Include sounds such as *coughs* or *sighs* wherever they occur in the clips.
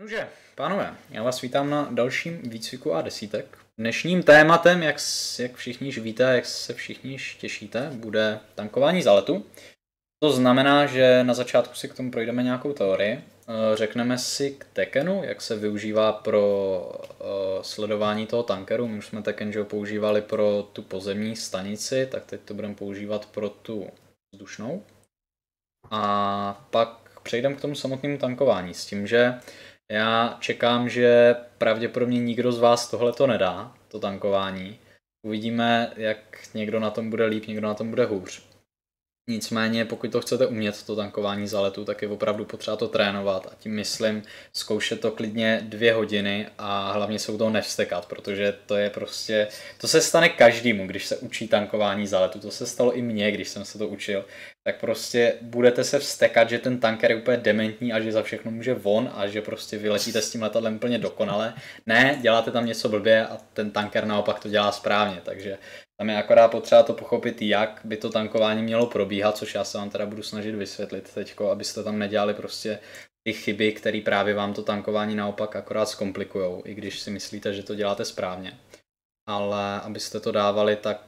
Nože, pánové, já vás vítám na dalším výcviku a desítek. Dnešním tématem, jak, jak všichni již víte, jak se všichni již těšíte, bude tankování zaletu. To znamená, že na začátku si k tomu projdeme nějakou teorii. Eh, řekneme si k Tekenu, jak se využívá pro eh, sledování toho tankeru. My už jsme Teken že používali pro tu pozemní stanici, tak teď to budeme používat pro tu vzdušnou. A pak přejdeme k tomu samotnému tankování s tím, že já čekám, že pravděpodobně nikdo z vás tohle to nedá, to tankování. Uvidíme, jak někdo na tom bude líp, někdo na tom bude hůř. Nicméně, pokud to chcete umět, to tankování za letu, tak je opravdu potřeba to trénovat a tím myslím zkoušet to klidně dvě hodiny a hlavně se u toho nevstekat, protože to je prostě, to se stane každému, když se učí tankování za letu, to se stalo i mně, když jsem se to učil, tak prostě budete se vstekat, že ten tanker je úplně dementní a že za všechno může von a že prostě vyletíte s tím letadlem úplně dokonale. Ne, děláte tam něco blbě a ten tanker naopak to dělá správně, takže tam je akorát potřeba to pochopit, jak by to tankování mělo probíhat, což já se vám teda budu snažit vysvětlit teď, abyste tam nedělali prostě ty chyby, které právě vám to tankování naopak akorát zkomplikují, i když si myslíte, že to děláte správně. Ale abyste to dávali, tak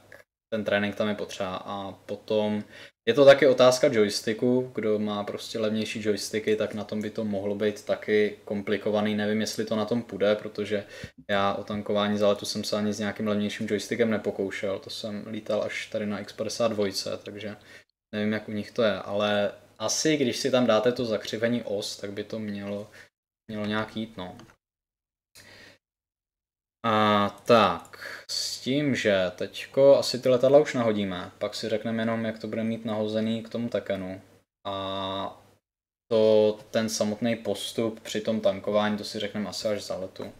ten trénink tam je potřeba. A potom je to taky otázka joysticku, kdo má prostě levnější joysticky, tak na tom by to mohlo být taky komplikovaný. Nevím, jestli to na tom půjde, protože já o tankování za letu jsem se ani s nějakým levnějším joystickem nepokoušel. To jsem lítal až tady na X52, takže nevím, jak u nich to je. Ale asi, když si tam dáte to zakřivení os, tak by to mělo, mělo nějak jít, no. A tak, tím, že teďko asi ty letadla už nahodíme, pak si řekneme jenom, jak to bude mít nahozený k tomu Tekenu. A to ten samotný postup při tom tankování, to si řekneme asi až za letu.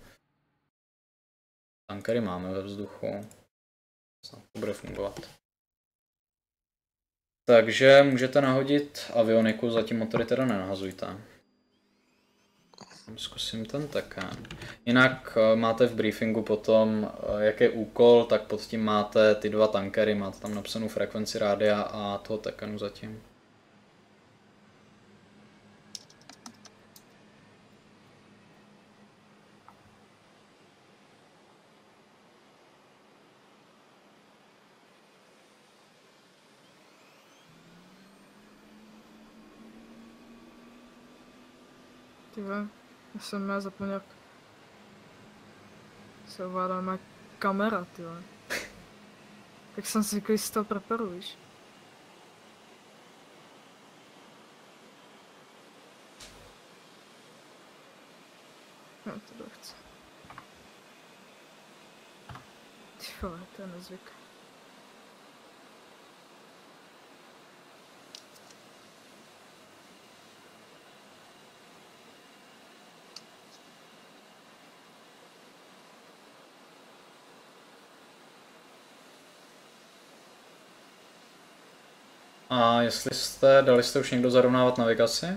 Tankery máme ve vzduchu. To bude fungovat. Takže můžete nahodit avioniku, zatím motory teda nenahazujte. Zkusím ten Tekken. Jinak eh, máte v briefingu potom, eh, jak je úkol, tak pod tím máte ty dva tankery, máte tam napsanou frekvenci rádia a toho Tekkenu zatím. Já jsem já zapomněl, jak se ovládá má kamera, ty Tak jsem si z toho preparu, víš? No, to chci. Ty vole, to A jestli jste, dali jste už někdo zarovnávat navigaci?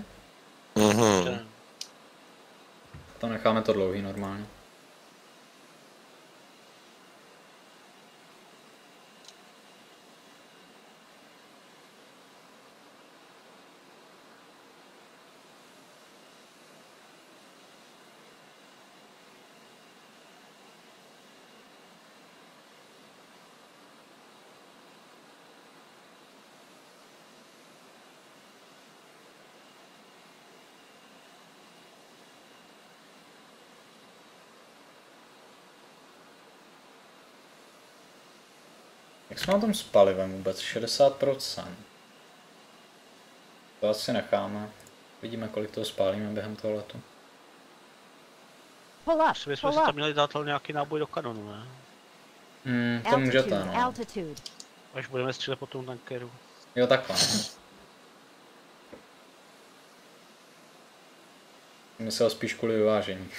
Mhm. To necháme to dlouhý normálně. Jak jsme na tom s palivem vůbec? 60%. To asi necháme. Vidíme, kolik toho spálíme během toho letu. My jsme si tam měli dát nějaký náboj do kanonu, ne? Hmm, to můžete, no. Altitude. Až budeme střílet po tom tankeru. Jo, takhle. Myslel spíš kvůli vyvážení.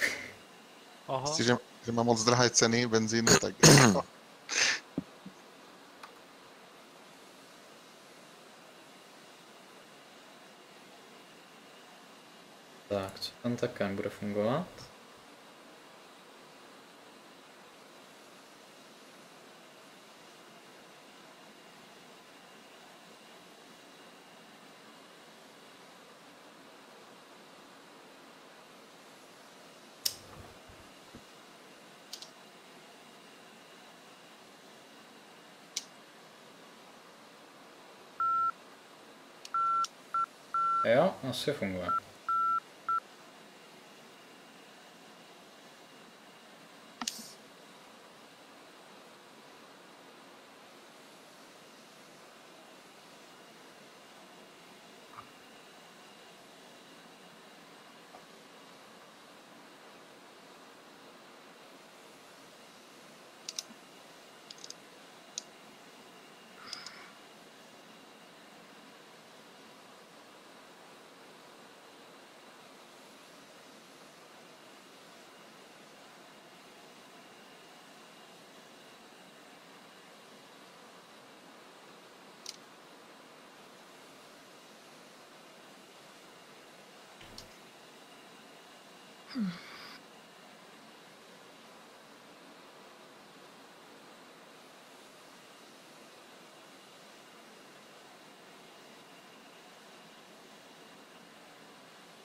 Aha. Myslíš, že, že má moc drahé ceny benzínu, tak *coughs* Antakam bude fungovat. Jo, asi é, funguje.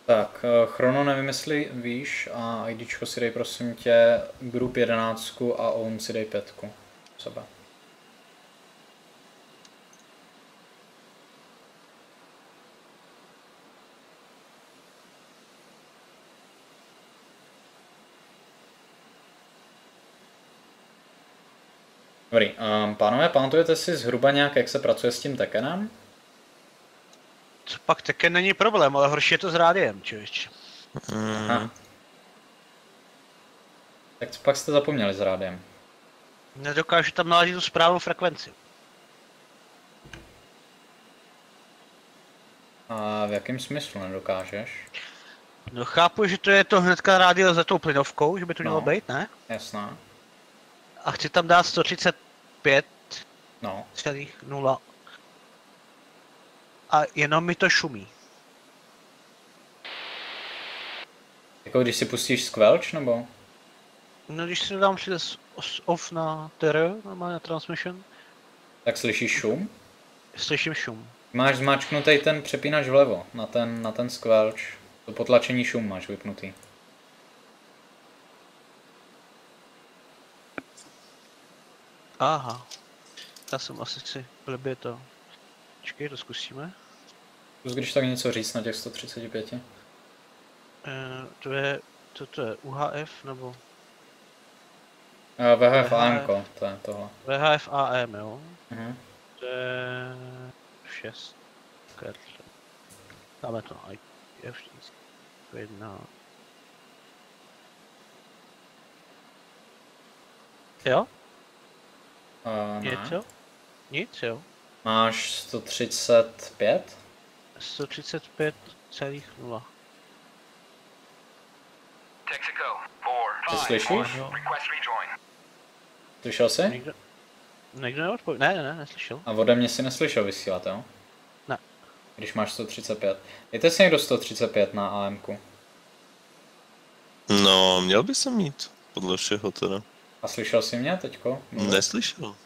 Tak, eh, Chrono nevím, jestli víš a IDčko si dej prosím tě Group 11 a Own si dej 5 sebe. Dobrý, um, pánové, pamatujete si zhruba nějak, jak se pracuje s tím Tekkenem? Co pak také není problém, ale horší je to s rádiem, člověče. Aha. Mm, Tak co pak jste zapomněli s rádiem? Nedokážu tam naladit tu správnou frekvenci. A v jakém smyslu nedokážeš? No chápu, že to je to hnedka rádio za tou plynovkou, že by to mělo No. být, ne? Jasná. A chci tam dát 135 No, celých nula. A jenom mi to šumí. jako když si pustíš Squelch, nebo? No když si dám přes off na TR, normálně na transmission, Tak slyšíš šum? slyším šum. Máš zmáčknutý ten přepínač vlevo, na ten, na ten Squelch. To potlačení šum máš vypnutý. Aha. Já jsem asi si blbě to. Počkej, to zkusíme. Zkus když tak něco říct na těch 135. E, to je, to, to je UHF nebo A VHF VHF. AM, to je tohle. VHF AM, jo? Mhm. To je 6. Dáme to na IF jedna. Jo? A ne. Něco? Nic, jo? Máš 135? 135,0. Texaco, four, Ty five, slyšíš? request rejoin. Slyšel jsi? Někdo, někdo neodpověděl? Ne, ne, ne, neslyšel. A ode mě si neslyšel vysílat, jo? Ne. Když máš 135. Dejte si někdo 135 na AMku. No, měl by se mít, podle všeho teda. A slyšel jsi mě teďko? Mluvit? Neslyšel.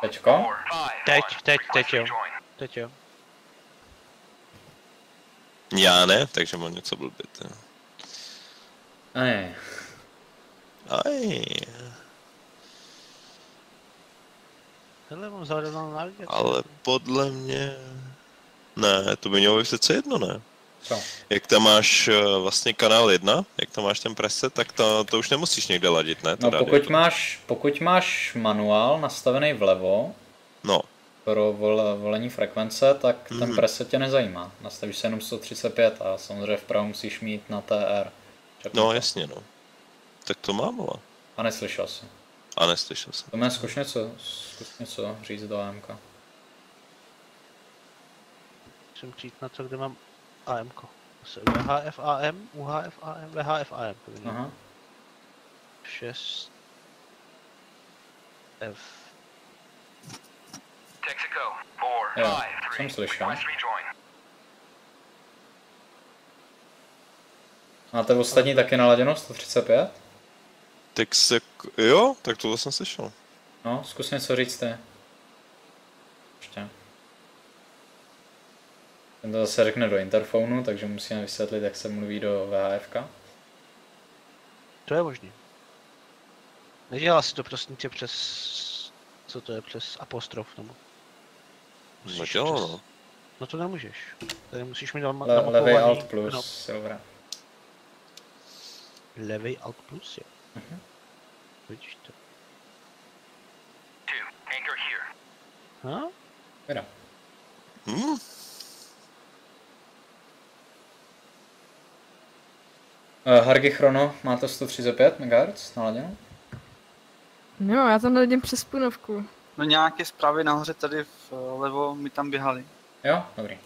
Teďko? five, Teď, teď, teď jo. Teď jo. Já ne, takže mám něco blbit. Ej, Aj, Hele, mám navigaci. ale podle mě... Ne, to by mělo být přece jedno, ne? Co? Jak tam máš eh, vlastně kanál 1, jak tam máš ten preset, tak to, to už nemusíš někde ladit, ne? To No pokud máš, pokud máš manuál nastavený vlevo No, pro vol, volení frekvence, tak ten Mhm. preset tě nezajímá. Nastavíš se jenom 135 a samozřejmě vpravo musíš mít na TR. Čepni no to. jasně, no. Tak to mám, ale. A neslyšel jsi. A neslyšel jsem. To mě zkuš něco, zkus něco říct do AMK. Musím přijít na to, kde mám AM. VHF AM, UHF AM, VHF AM. to. Aha. 6 F. Texaco, four, Jo, five, three, jsem slyšel. request rejoin. Máte ostatní taky naladěno 135? Tak se... Jo, tak tohle jsem slyšel. No, zkus něco říct ty. Ještě. Ten to zase řekne do interfonu, takže musíme vysvětlit, jak se mluví do VHF. To je možný. Nedělá si to prosím tě přes... Co to je přes apostrof nebo? Musíš No dělal, přes- no. No to nemůžeš. Tady musíš mít doma- Le, namapovaný alt plus, knop. silver. Levej alt plus, jo. Mhm. Vidíš to. Two. Anchor here. No? Vida. Hmm, Hargy Chrono, máte 135 MHz naladěno? Jo, já tam najdím přes punovku. No nějaké zprávy nahoře tady vlevo mi tam běhaly. Jo, dobrý.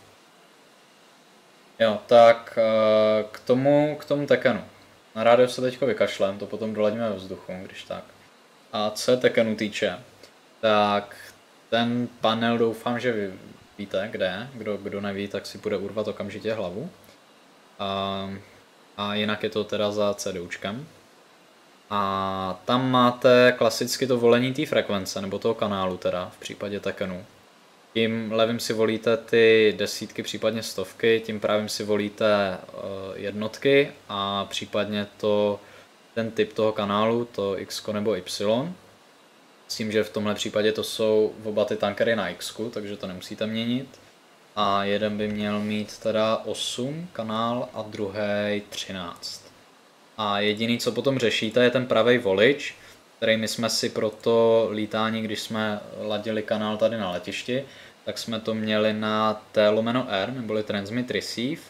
Jo, tak eh, k tomu, k tomu Tekenu. Na rádio se teďko vykašlem, to potom doladíme ve vzduchu, když tak. A co se Tekenu týče, tak ten panel doufám, že vy víte, kde je. Kdo, kdo neví, tak si bude urvat okamžitě hlavu. A, a jinak je to teda za CDUčkem. A tam máte klasicky to volení té frekvence, nebo toho kanálu teda, v případě Tekenu. Tím levým si volíte ty desítky, případně stovky, tím pravým si volíte eh, jednotky a případně to, ten typ toho kanálu, to X nebo Y. S tím, že v tomhle případě to jsou oba ty tankery na X, takže to nemusíte měnit. A jeden by měl mít teda 8 kanál a druhý 13. A jediný, co potom řešíte, je ten pravý volič, který my jsme si pro to lítání, když jsme ladili kanál tady na letišti, tak jsme to měli na T lomeno R, neboli Transmit Receive,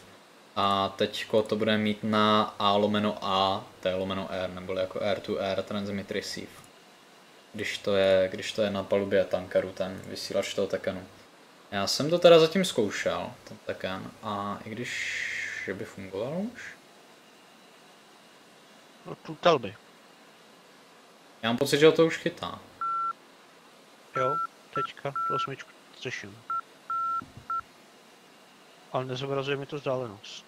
a teďko to bude mít na A lomeno A, T lomeno R, neboli jako R to R Transmit Receive. Když to je, když to je na palubě tankeru, ten vysílač toho Tekenu. Já jsem to teda zatím zkoušel, ten Teken, a i když že by fungoval už, No tu telby. já mám pocit, že ho to už chytá. Jo, teďka tu osmičku řeším. Ale nezobrazuje mi to vzdálenost.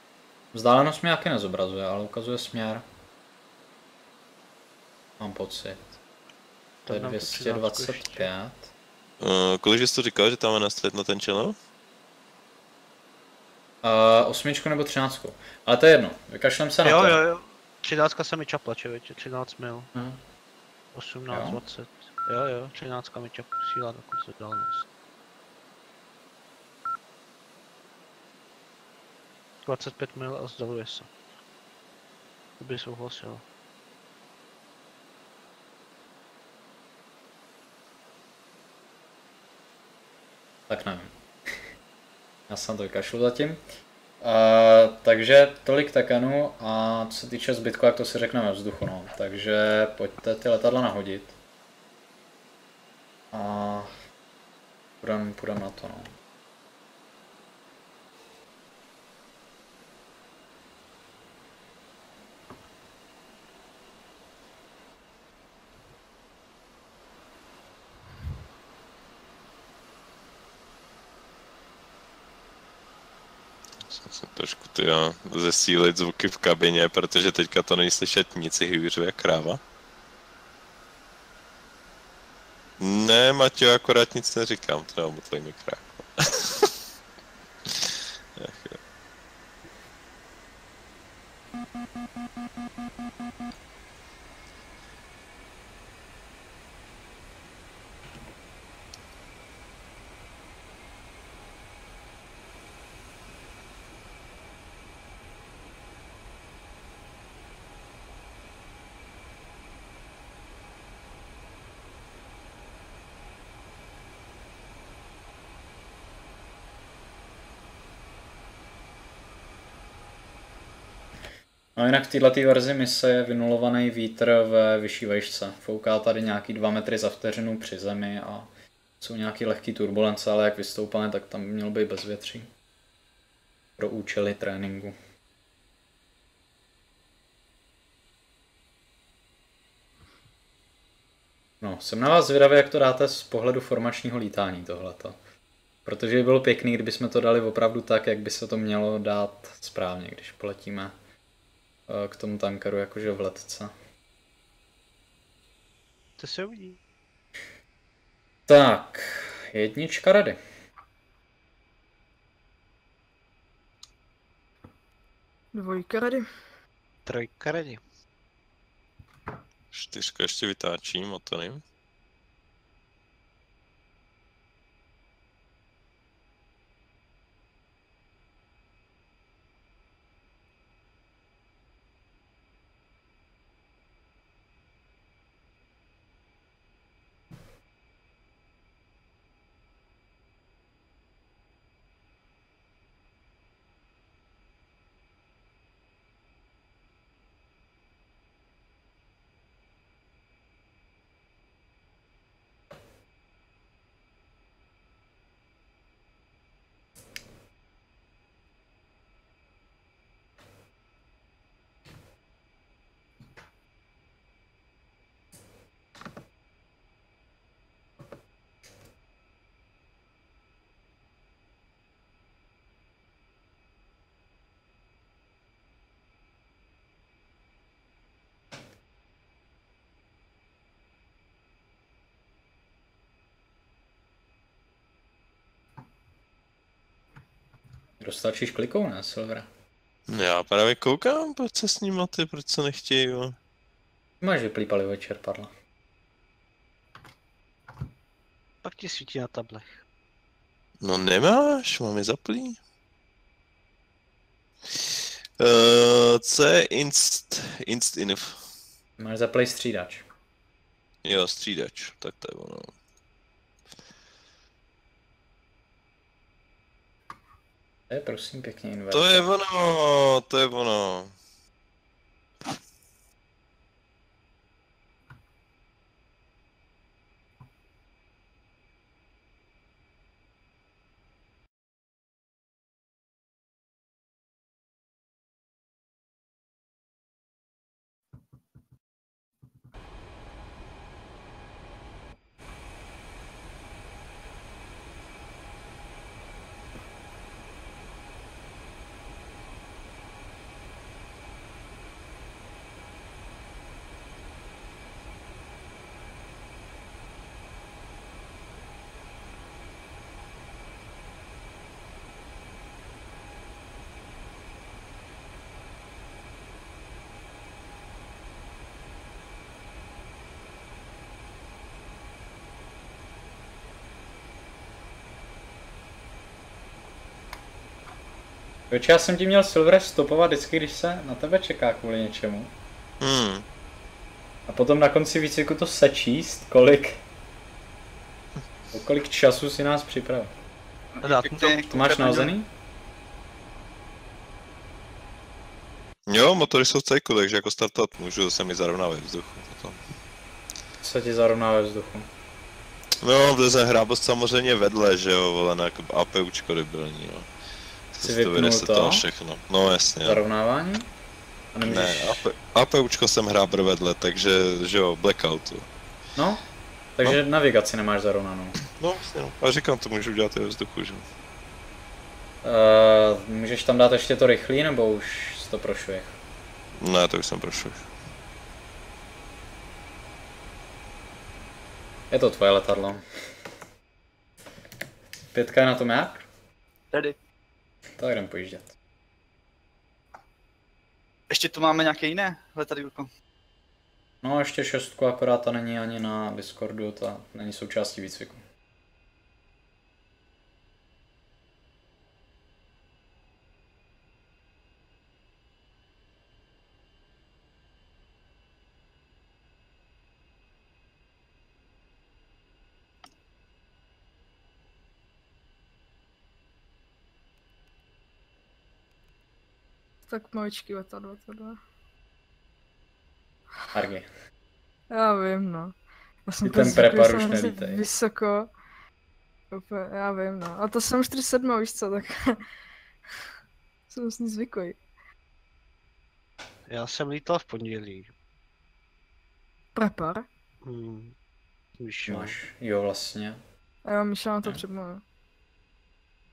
Vzdálenost mi jaký nezobrazuje, ale ukazuje směr. Mám pocit. To je Tak nám to 225. uh, kolik jsi to říkal, že tam má nastavit na ten channel? Uh, osmičku nebo třináctku. Ale to je jedno, vykašlem se na Jo, to. jo, jo. 13 se mi čapla, člověče, 13 mil. Hm. 18, Jo? 20. Jo, jo, 13 mi čap posílá dokonce vzdálenost. 25 mil a vzdaluje se. To by souhlasil. Tak nevím. *laughs* Já jsem to vykašlu zatím. Uh, takže tolik Tekenu a co se týče zbytku, jak to si řekneme vzduchu, no. Takže pojďte ty letadla nahodit. A půjdeme půjdem na to, no. Musím tyjo, zesílit zvuky v kabině, protože teďka to není slyšet nic, hýřuje kráva. Ne, Maťo, akorát nic neříkám, to nemám motlej mikrák. Ach jo. No jinak v této verzi mise je vynulovaný vítr ve vyšší vejšce. Fouká tady nějaký 2 metry za vteřinu při zemi a jsou nějaký lehký turbulence, ale jak vystoupané, tak tam mělo být bezvětří. Pro účely tréninku. No, jsem na vás zvědavý, jak to dáte z pohledu formačního lítání tohleto. Protože by bylo pěkný, kdyby jsme to dali opravdu tak, jak by se to mělo dát správně, když poletíme k tomu tankeru jakože v letce. To se uvidí. Tak, jednička rady. Dvojka rady. Trojka ready. Čtyřka ještě vytáčí motory. Dostačíš klikou, ne, Silvera? Já právě koukám, proč se s ním ty, proč se nechtějí, jo. Máš vyplý palivo čerpadla. Pak ti svítí na tablech. No nemáš, mám je zaplý. Uh, co je inst, inst inf? Máš zaplej střídač. Jo, střídač, tak to je ono. To je prosím pěkně inverter. To je ono, to je ono. Proč já jsem ti měl Silver stopovat vždycky, když se na tebe čeká kvůli něčemu. Hmm. A potom na konci výcviku to sečíst, kolik... o kolik času si nás připravil. To- To máš nahozený? Jo, motory jsou v cejku, takže jako startovat můžu, zase mi zarovnávají vzduchu potom. Co ti zarovná ve vzduchu? No, vleze hrábost samozřejmě vedle, že jo, vole, na jako APUčko debilní, no. To vypnul vyresetoval to? všechno. No jasně. Zarovnávání? A nemůžeš... Ne, AP, APUčko jsem hrábr vedle, takže, že jo, blackoutu. No, takže navigaci nemáš zarovnanou. No, jasně, no. A říkám, to můžu udělat i ve vzduchu, že jo. Uh, můžeš tam dát ještě to rychlý, nebo už jsi to prošvih? Ne, to už jsem prošel. Je to tvoje letadlo. Pětka je na tom jak? Ready. Tak jdem pojíždět. Ještě tu máme nějaké jiné letadílko. No ještě šestku, akorát ta není ani na Discordu, ta není součástí výcviku. Tak maličký letadlo tohle. Argy. Já vím, no. Já jsem ten zvyklý, prepar už nelítej. Vysoko. Úplně, já vím, no. A to jsem 47, víš co, tak... *laughs* jsem s ní zvyklý. Já jsem lítal v pondělí. Prepar? Hmm. Víš, jo. Máš, jo vlastně. A jo, Míša na to přemluvil.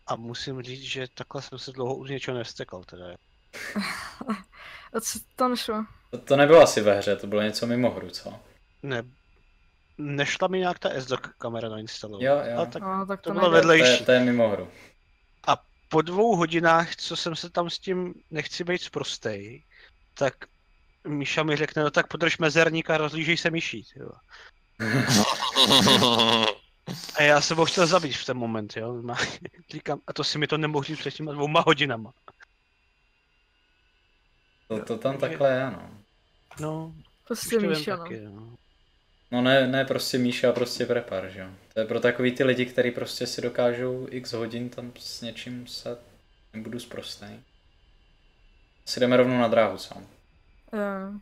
A musím říct, že takhle jsem se dlouho už něčeho nevstekal teda. *laughs* A co to nešlo? To, to nebylo asi ve hře, to bylo něco mimo hru, co? Ne, nešla mi nějak ta S-Doc kamera nainstalovat. Jo, jo. Ale tak No, tak to to, bylo nejde. To je, vedlejší. to je mimo hru. po dvou hodinách, co jsem se tam s tím, nechci být sprostej, tak Míša mi řekne, no tak podrž mezerník a rozlížej se myší, jo. *laughs* A já jsem ho chtěl zabít v ten moment, jo. Říkám, a to si mi to nemohl říct před těma dvouma hodinama. To, to tam takhle je, no. No, Prostě to vím Míša, no. taky, no. No ne, ne prostě Míša, prostě prepar, že jo. To je pro takový ty lidi, kteří prostě si dokážou x hodin tam s něčím se nebudu zprostej. Si jdeme rovnou na dráhu, co? Jo.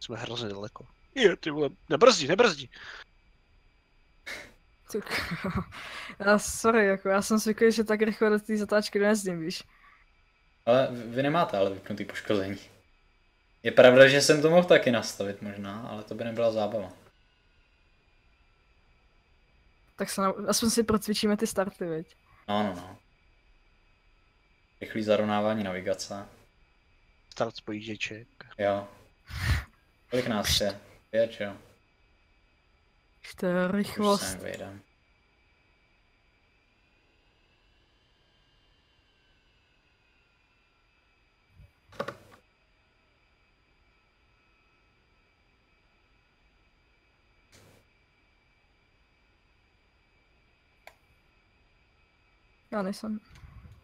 Jsme hrozně daleko. Je, ty vole, nebrzdí, nebrzdí. Tak, *laughs* já sorry, jako já jsem zvyklý, že tak rychle do té zatáčky nejezdím, víš. Ale vy nemáte ale vypnutý poškození. Je pravda, že jsem to mohl taky nastavit možná, ale to by nebyla zábava. Tak se na, aspoň si procvičíme ty starty, viď. No, no, no. Rychlý zarovnávání navigace. Start spojížděček. Jo. Kolik nás je? Pět, jo. To je Už rychlost. se mi Prostě. Já nejsem.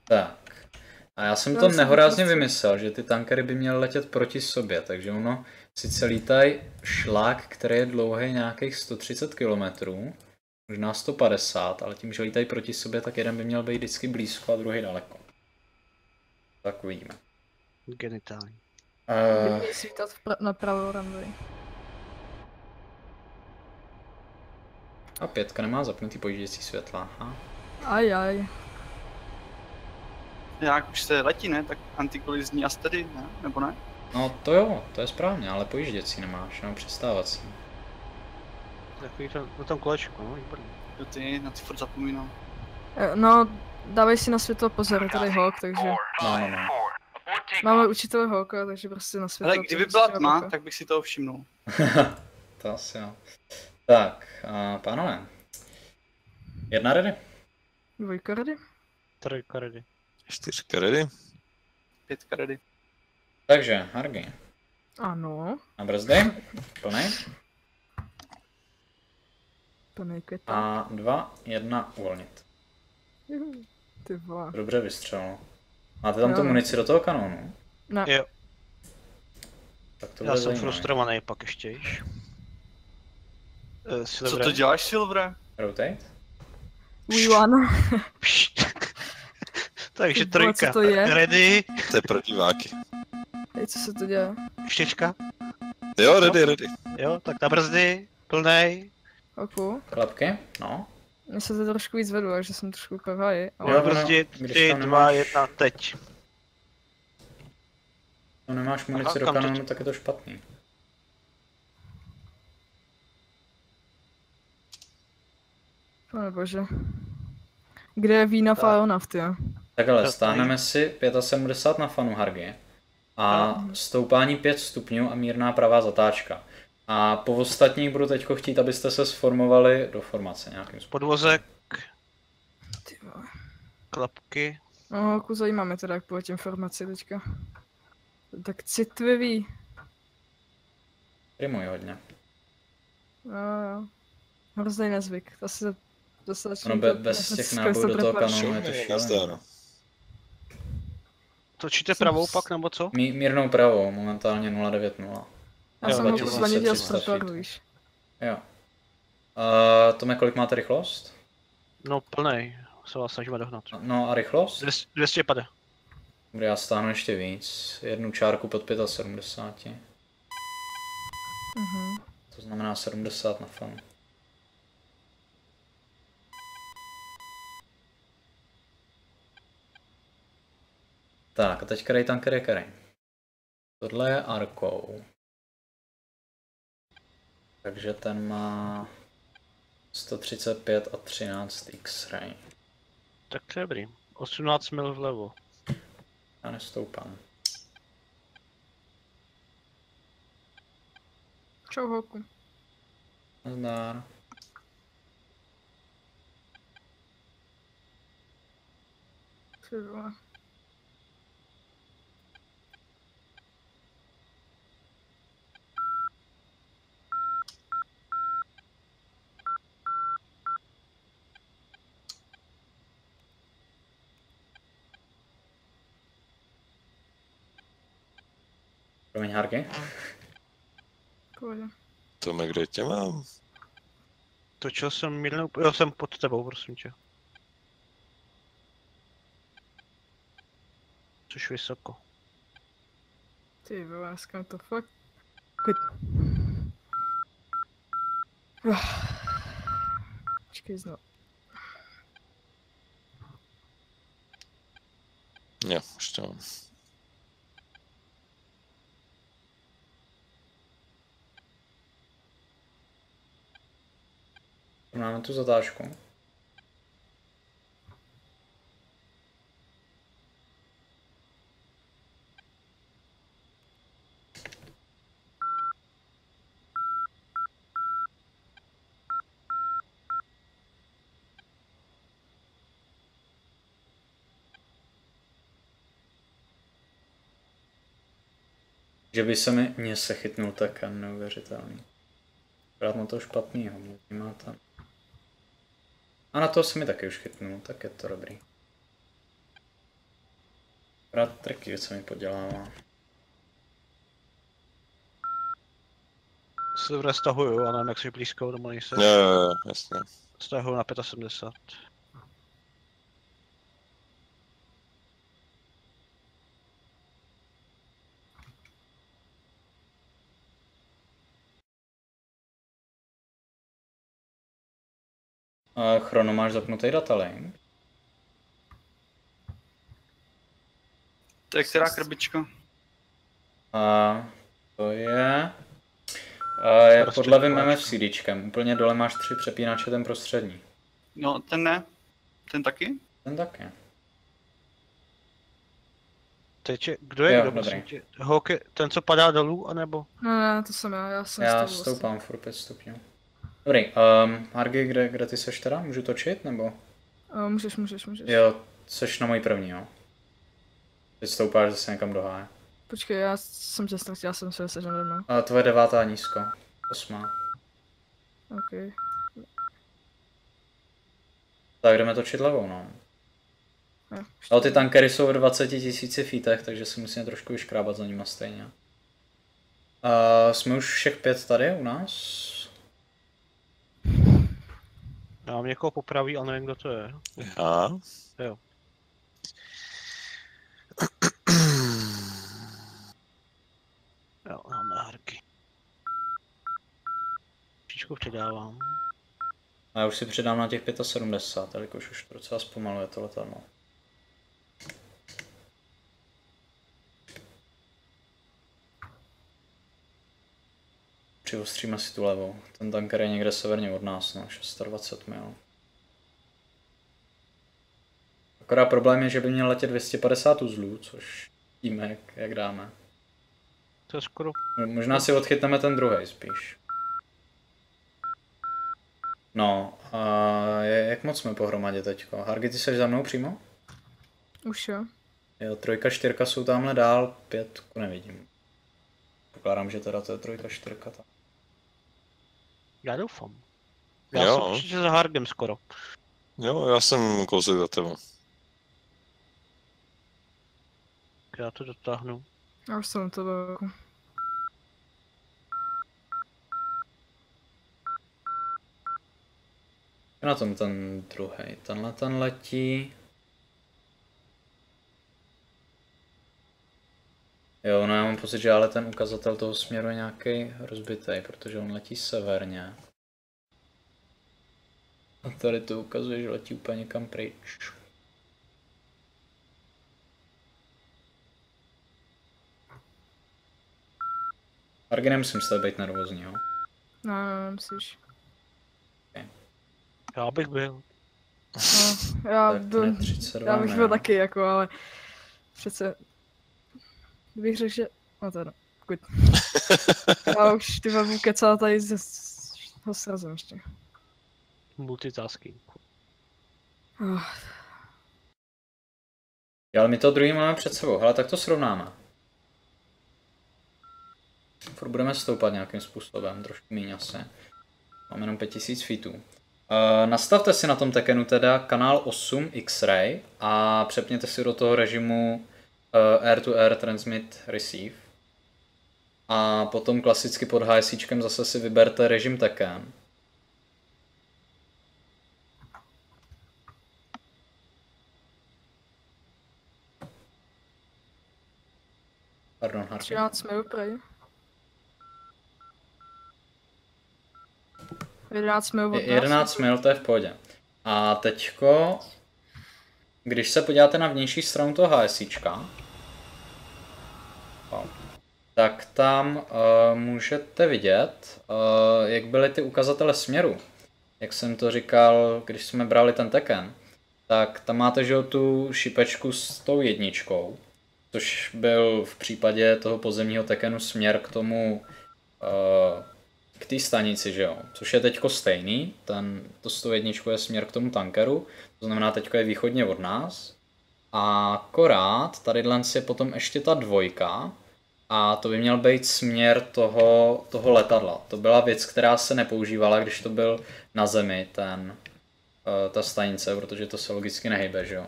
Tak. A já jsem Já to jsem nehorázně prostě- vymyslel, že ty tankery by měly letět proti sobě, takže ono sice lítají šlák, který je dlouhý nějakých 130 km, možná 150, ale tím, že lítají proti sobě, tak jeden by měl být vždycky blízko a druhý daleko. Tak uvidíme. Genitální. Uh, Kdyby svítat na pravou runway. a pětka nemá zapnutý pojížděcí světla. Aha. Aj, aj. Jak už se letí, ne? Tak antikolizní a tedy, ne? Nebo ne? No to jo, to je správně, ale pojížděcí nemáš, jenom přistávací. Takový to, na tom kolečku, no, výborný. Jo, ty, na ty furt zapomínám. Eh, No, dávej si na světlo pozor, je tady Hawk, takže... No, no, no. Máme učitele Hawka, takže prostě na světlo... Ale kdyby prostě byla třeba tma, Hawka. tak bych si toho všimnul. *laughs* to asi jo. Tak, a pánové. Jedna ready? Dvojka ready? Trojka ready. Čtyřka ready? Pětka ready. Takže, Hargy. Ano, Na brzdy. Plný. plný květa. A dva, jedna, uvolnit. Juhu, Ty vole. Dobře vystřelil. Máte tam tu Jo. munici do toho kanónu? Ne, Jo, Tak to já jsem zajímavý. frustrovaný pak ještě již. Uh, Co to děláš, Silvre? Rotate? we won. Takže Ty vole, co trojka. to je? Ready, To je pro diváky. Hej, co se to děje? čtyřka. Jo, ready, ready. Jo, tak na brzdy, plnej. Oku. Klapky? No. Mně se to trošku víc vedlo, takže jsem trošku pevají. Jo, Na ono, brzdy, když 3, tam 2, nemáš- 1, teď. No nemáš munici do ti- tak je to špatný. Pane bože. Kde je vína Fajonaft, jo? To stáhneme si 75 na fanu Hargy. A stoupání 5 stupňů a mírná pravá zatáčka. A po ostatních budu teď chtít, abyste se sformovali do formace nějakým způsobem. Podvozek, klapky. No, holku zajímá mě teda, jak půjde informaci teďka. Tak citlivý. Rimuj hodně. Jo, jo. Hrozný nezvyk. To se zase začne... Be, bez těch nábojů do toho kanónu je to šílené. Točíte pravou pak, nebo co? Mí, mírnou pravou, momentálně 090. Já Jo, jsem ho posledně dělal z 300 protoru, feet. víš. Jo. Uh, Tome, kolik máte rychlost? No plnej, se vás snažíme dohnat. No a rychlost? 200 200 pade. Dobrý, já stáhnu ještě víc. Jednu čárku pod 75. Mhm. To znamená 70 na fanu. Tak a teď tanker je který? Tohle je Arkou. Takže ten má 135 a 13 X-ray. Tak to je dobrý. 18 mil vlevo. Já nestoupám. Čau, holku. Nazdár. Ty vole. Promiň, Harky. Pohodě. Tome, kde tě mám? Točil jsem mírnou... Jo, jsem pod tebou, prosím tě. Což vysoko. Ty mi to fakt... Klid. Ah. Počkej znovu. Jo, už to mám. Máme tu zatáčku. Že by se mi mě se chytnul tak neuvěřitelný. Akorát na to špatnýho, mě má tam. A na toho se mi taky už chytnul, tak je to dobrý. Rád trky, co mi podělává. Silvra stahuju, ale nechci blízko, nebo nejsi. Jo, jo, jo, jasně. Stahuju na 75. Uh, chrono máš zapnutý data link. To je která krbička? A to je... A je Prostě pod levým. MFCDčkem. Úplně dole máš tři přepínače, ten prostřední. No, ten ne. Ten taky? Ten taky. Teď je, kdo je Jo, kdo, dobrý. tě? Ten, co padá dolů, anebo? Ne, ne, to jsem já, já jsem Já tou stoupám furt 5 stupňů. Dobrý, um, Hargy, kde, kde ty seš teda? Můžu točit, nebo? O, můžeš, můžeš, můžeš. Jo, seš na můj první, jo. Teď stoupáš zase někam do háje. Počkej, já jsem tě ztratil, já jsem se se nade mnou. A tvoje devátá nízko. Osmá. OK. Tak jdeme točit levou, no. Jo, Ale ty tankery jsou v 20 tisíci feetech, takže si musíme trošku vyškrábat za nima stejně. Uh, jsme už všech pět tady u nás? Já mám někoho popraví, ale nevím, kdo to je. Já. Jo. Jo, máme harky. Příčku přidávám. A já už si přidám na těch 75, jelikož už to docela zpomaluje to letadlo. Přiostříme si tu levou. Ten tanker je někde severně od nás, no, 620 mil. Akorát problém je, že by měl letět 250 uzlů, což víme, jak, jak dáme. To je skoro Možná si odchytneme ten druhý spíš. No, a jak moc jsme pohromadě teďko? Hargy, ty seš za mnou přímo? Už jo. Jo, trojka, čtyřka jsou tamhle dál, pětku nevidím. Pokládám, že teda to je trojka, čtyřka. Tam. Já doufám. Já Jo. jsem určitě za Hardem skoro. Jo, já jsem kousek za tebou. Já to dotáhnu. Já už jsem to. Je na tom ten druhý. Tenhle ten letí. Jo, no já mám pocit, že ale ten ukazatel toho směru je nějaký rozbitý, protože on letí severně. A tady to ukazuje, že letí úplně někam pryč. Argy, nemusím se být nervózní, jo? No, no, nemusíš. Já bych byl. No, já, byl, je 32 já bych ne. byl taky jako, ale přece, kdybych řekl, že, no to je no, good. *laughs* Já už ty babu kecala tady z, z, ho srazím ještě. Multitasking. Oh, Jo, ale my to druhý máme před sebou. Hele, tak to srovnáme. Furt budeme stoupat nějakým způsobem, trošku míň asi. Máme jenom 5000 feetů. Uh, nastavte si na tom Tekenu teda kanál 8 X-Ray a přepněte si do toho režimu Air-to-Air Transmit Receive. A potom klasicky pod HSIčkem zase si vyberte režim Teken. Pardon, Harky. 13 mil prej. 11 mil od Je- nás. 11 mil, to je v pohodě. A teďko, když se podíváte na vnější stranu toho HSIčka, tak tam uh, můžete vidět, uh, jak byly ty ukazatele směru. Jak jsem to říkal, když jsme brali ten Tekken, tak tam máte že tu šipečku s tou jedničkou, což byl v případě toho pozemního Tekkenu směr k tomu uh, k té stanici, že jo, což je teďko stejný, ten, to s tou jedničkou je směr k tomu tankeru, to znamená teďko je východně od nás. A akorát tady je potom ještě ta dvojka a to by měl být směr toho, toho letadla. To byla věc, která se nepoužívala, když to byl na zemi ten, eh, ta stanice, protože to se logicky nehybe, že jo.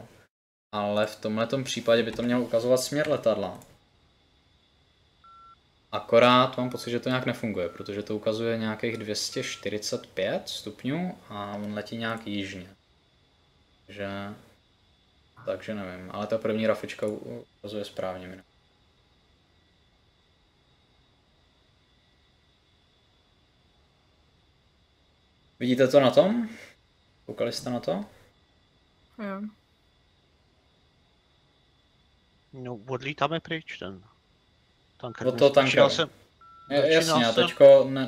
Ale v tomhle případě by to mělo ukazovat směr letadla. Akorát mám pocit, že to nějak nefunguje, protože to ukazuje nějakých 245 stupňů a on letí nějak jižně. Takže, takže nevím, ale ta první rafička ukazuje správně. mi. Vidíte to na tom? Koukali jste na to? Jo. No, odlítáme pryč ten. Tanker. Od toho tankera. Jsem, Je, jasně, já teďko ne,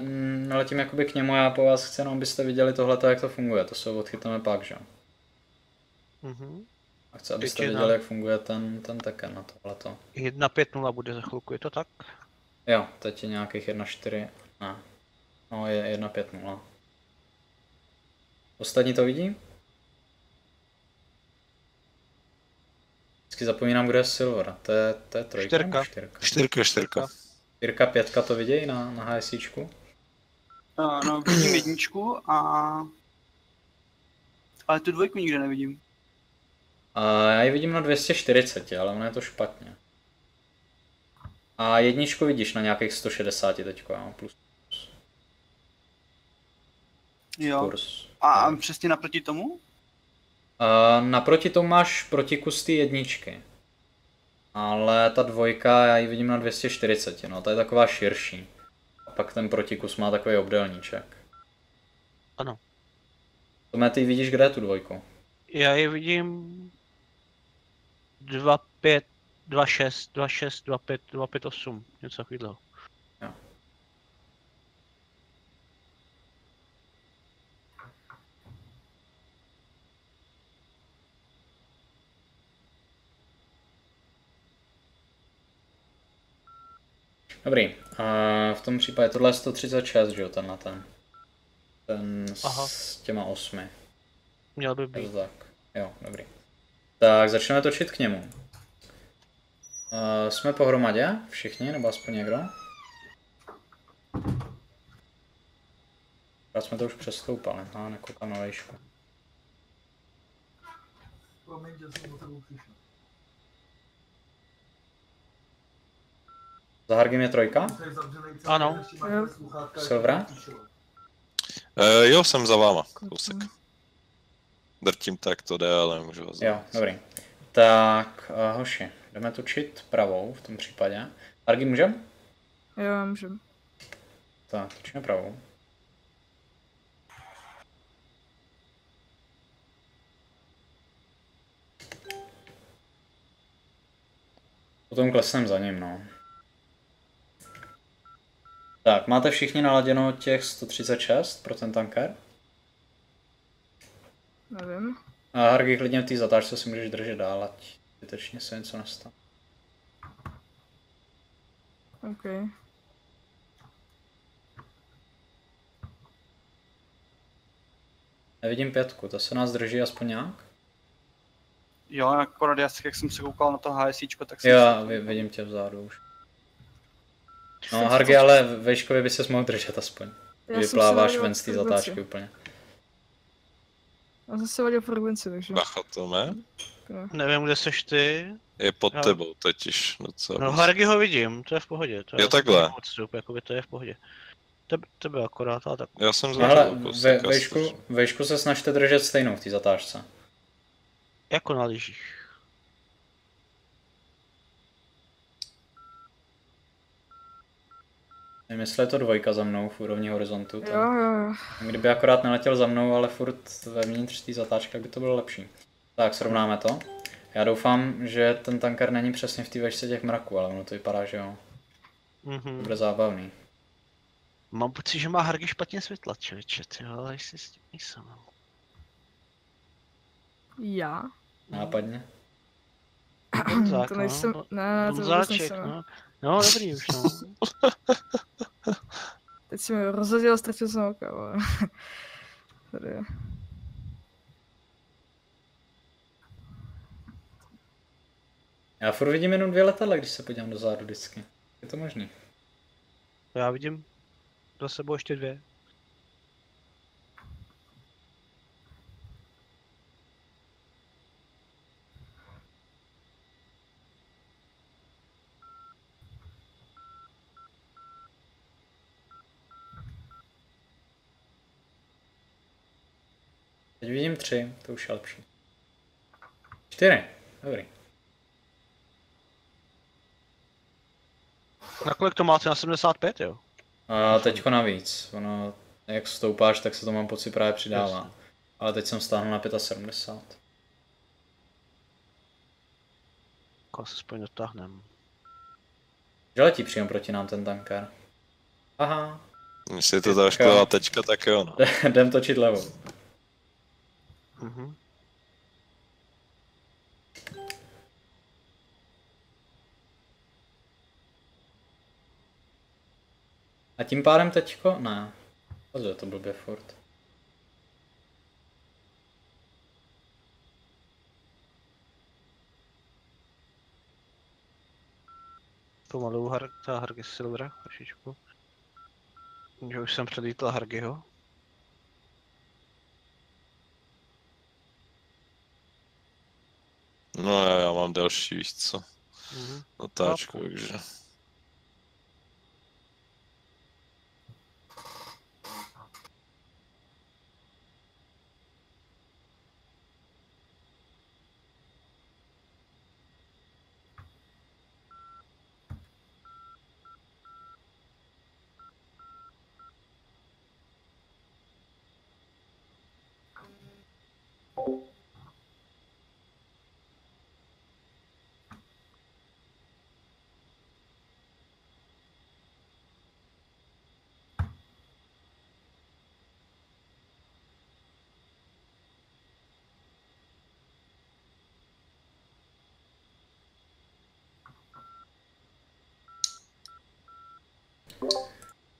neletím jakoby k němu, já po vás chci jenom, abyste viděli tohleto, jak to funguje, to se odchytneme pak, že? jo? mhm. A chci, abyste Teď je na- viděli, jak funguje ten, ten Tekken na tohleto. 1.5.0 bude za chvilku, je to tak? Jo, teď je nějakých 1.4, ne. No, je 1.5.0. Ostatní to vidí? Vždycky zapomínám, kde je Silver. To je, to je trojka Čtyřka. čtyřka. Čtyřka, čtyřka. Čtyřka, pětka to vidějí na, na HSIčku? Uh, no, vidím jedničku a... Ale tu dvojku nikde nevidím. A já ji vidím na 240, ale ono je to špatně. A jedničku vidíš na nějakých 160 teďko, jo, plus Jo. kurz. A Tak. přesně naproti tomu? A naproti tomu máš protikus ty jedničky. Ale ta dvojka, já ji vidím na 240, no, ta je taková širší. A pak ten protikus má takový obdelníček. Ano. Tome, ty vidíš, kde je tu dvojku? Já je vidím 2.5, 2.6, 2.6, 2.5, 2.5.8, něco takového. Dobrý, a v tom případě tohle je 136, že jo, tenhle ten. Ten Aha. s těma osmi. Měl by být. tak. Jo, dobrý. Tak začneme točit k němu. Uh, jsme pohromadě, všichni, nebo aspoň někdo? Teď jsme to už přestoupali, a nekoukám na vejšku. Za Hargim je trojka? Ano. Jo. Silvra? E, jo, jsem za váma, kousek. Drtím tak, to jde, ale můžu vás Jo, dobrý. Tak, uh, hoši, jdeme točit pravou v tom případě. Hargy můžem? Jo, můžem. Tak, točíme pravou. Potom klesnem za ním, no. Tak, máte všichni naladěno těch 136 pro ten tanker? Nevím. A Hargy klidně v té zatáčce si můžeš držet dál, ať zbytečně se něco nestane. OK. Nevidím pětku, to se nás drží aspoň nějak? Jo, akorát já, jak jsem se koukal na to HSIčko, tak jsem Jo, vidím tě vzadu už. No, Hargy, ale v vejškově by se mohl držet aspoň. Já Vypláváš ven z té zatáčky úplně. Já jsem se vadil frekvenci, takže... Bacha, to jo. Nevím, kde seš ty. Je pod Jo. tebou totiž docela. No Hargy ho vidím, to je v pohodě. To Jo, takhle. Odstup, jakoby to je v pohodě. Tebe, tebe akorát, ale tak. Já jsem No tebou ve, vejšku, vejšku se snažte držet stejnou v té zatáčce. Jako na lyžích. Nevím, jestli je to dvojka za mnou v úrovni horizontu. To... Jo, jo, jo. Kdyby akorát neletěl za mnou, ale furt vevnitř té zatáčky, tak by to bylo lepší. Tak, srovnáme to. Já doufám, že ten tanker není přesně v té vešce těch mraků, ale ono to vypadá, že jo. To Mhm. bude zábavný. Mám pocit, že má Hargy špatně světla, člověče, ty jo, ale jestli s tím nejsem. no. Já? Nápadně. To nejsem... Ne, ne, to nejsem. no. No, dobrý už, no. *laughs* Teď si mi rozhodil a ztratil jsem oka, ale... *laughs* Tady je. Já furt vidím jenom dvě letadla, když se podívám dozadu vždycky. Je to možný. Já vidím za sebou ještě dvě. Teď vidím tři, to už je lepší. Čtyři, dobrý. Na kolik to máte? Na 75, jo? A teďko navíc, ono, jak stoupáš, tak se to mám pocit právě přidává. Jasně. Ale teď jsem stáhnul na 75. Koho se aspoň dotáhnem. Že letí přímo proti nám ten tanker. Aha, Jestli je to ta škola tečka, tak jo, no. *laughs* jdem točit levou. Mhm. A tím pádem teďko? Ne. Pozor, to blbě furt. Pomalu har, ta Hargy Silvera, trošičku. Že už jsem předlítl Hargyho. No já, mám další, víš co, Mhm. otáčku, takže.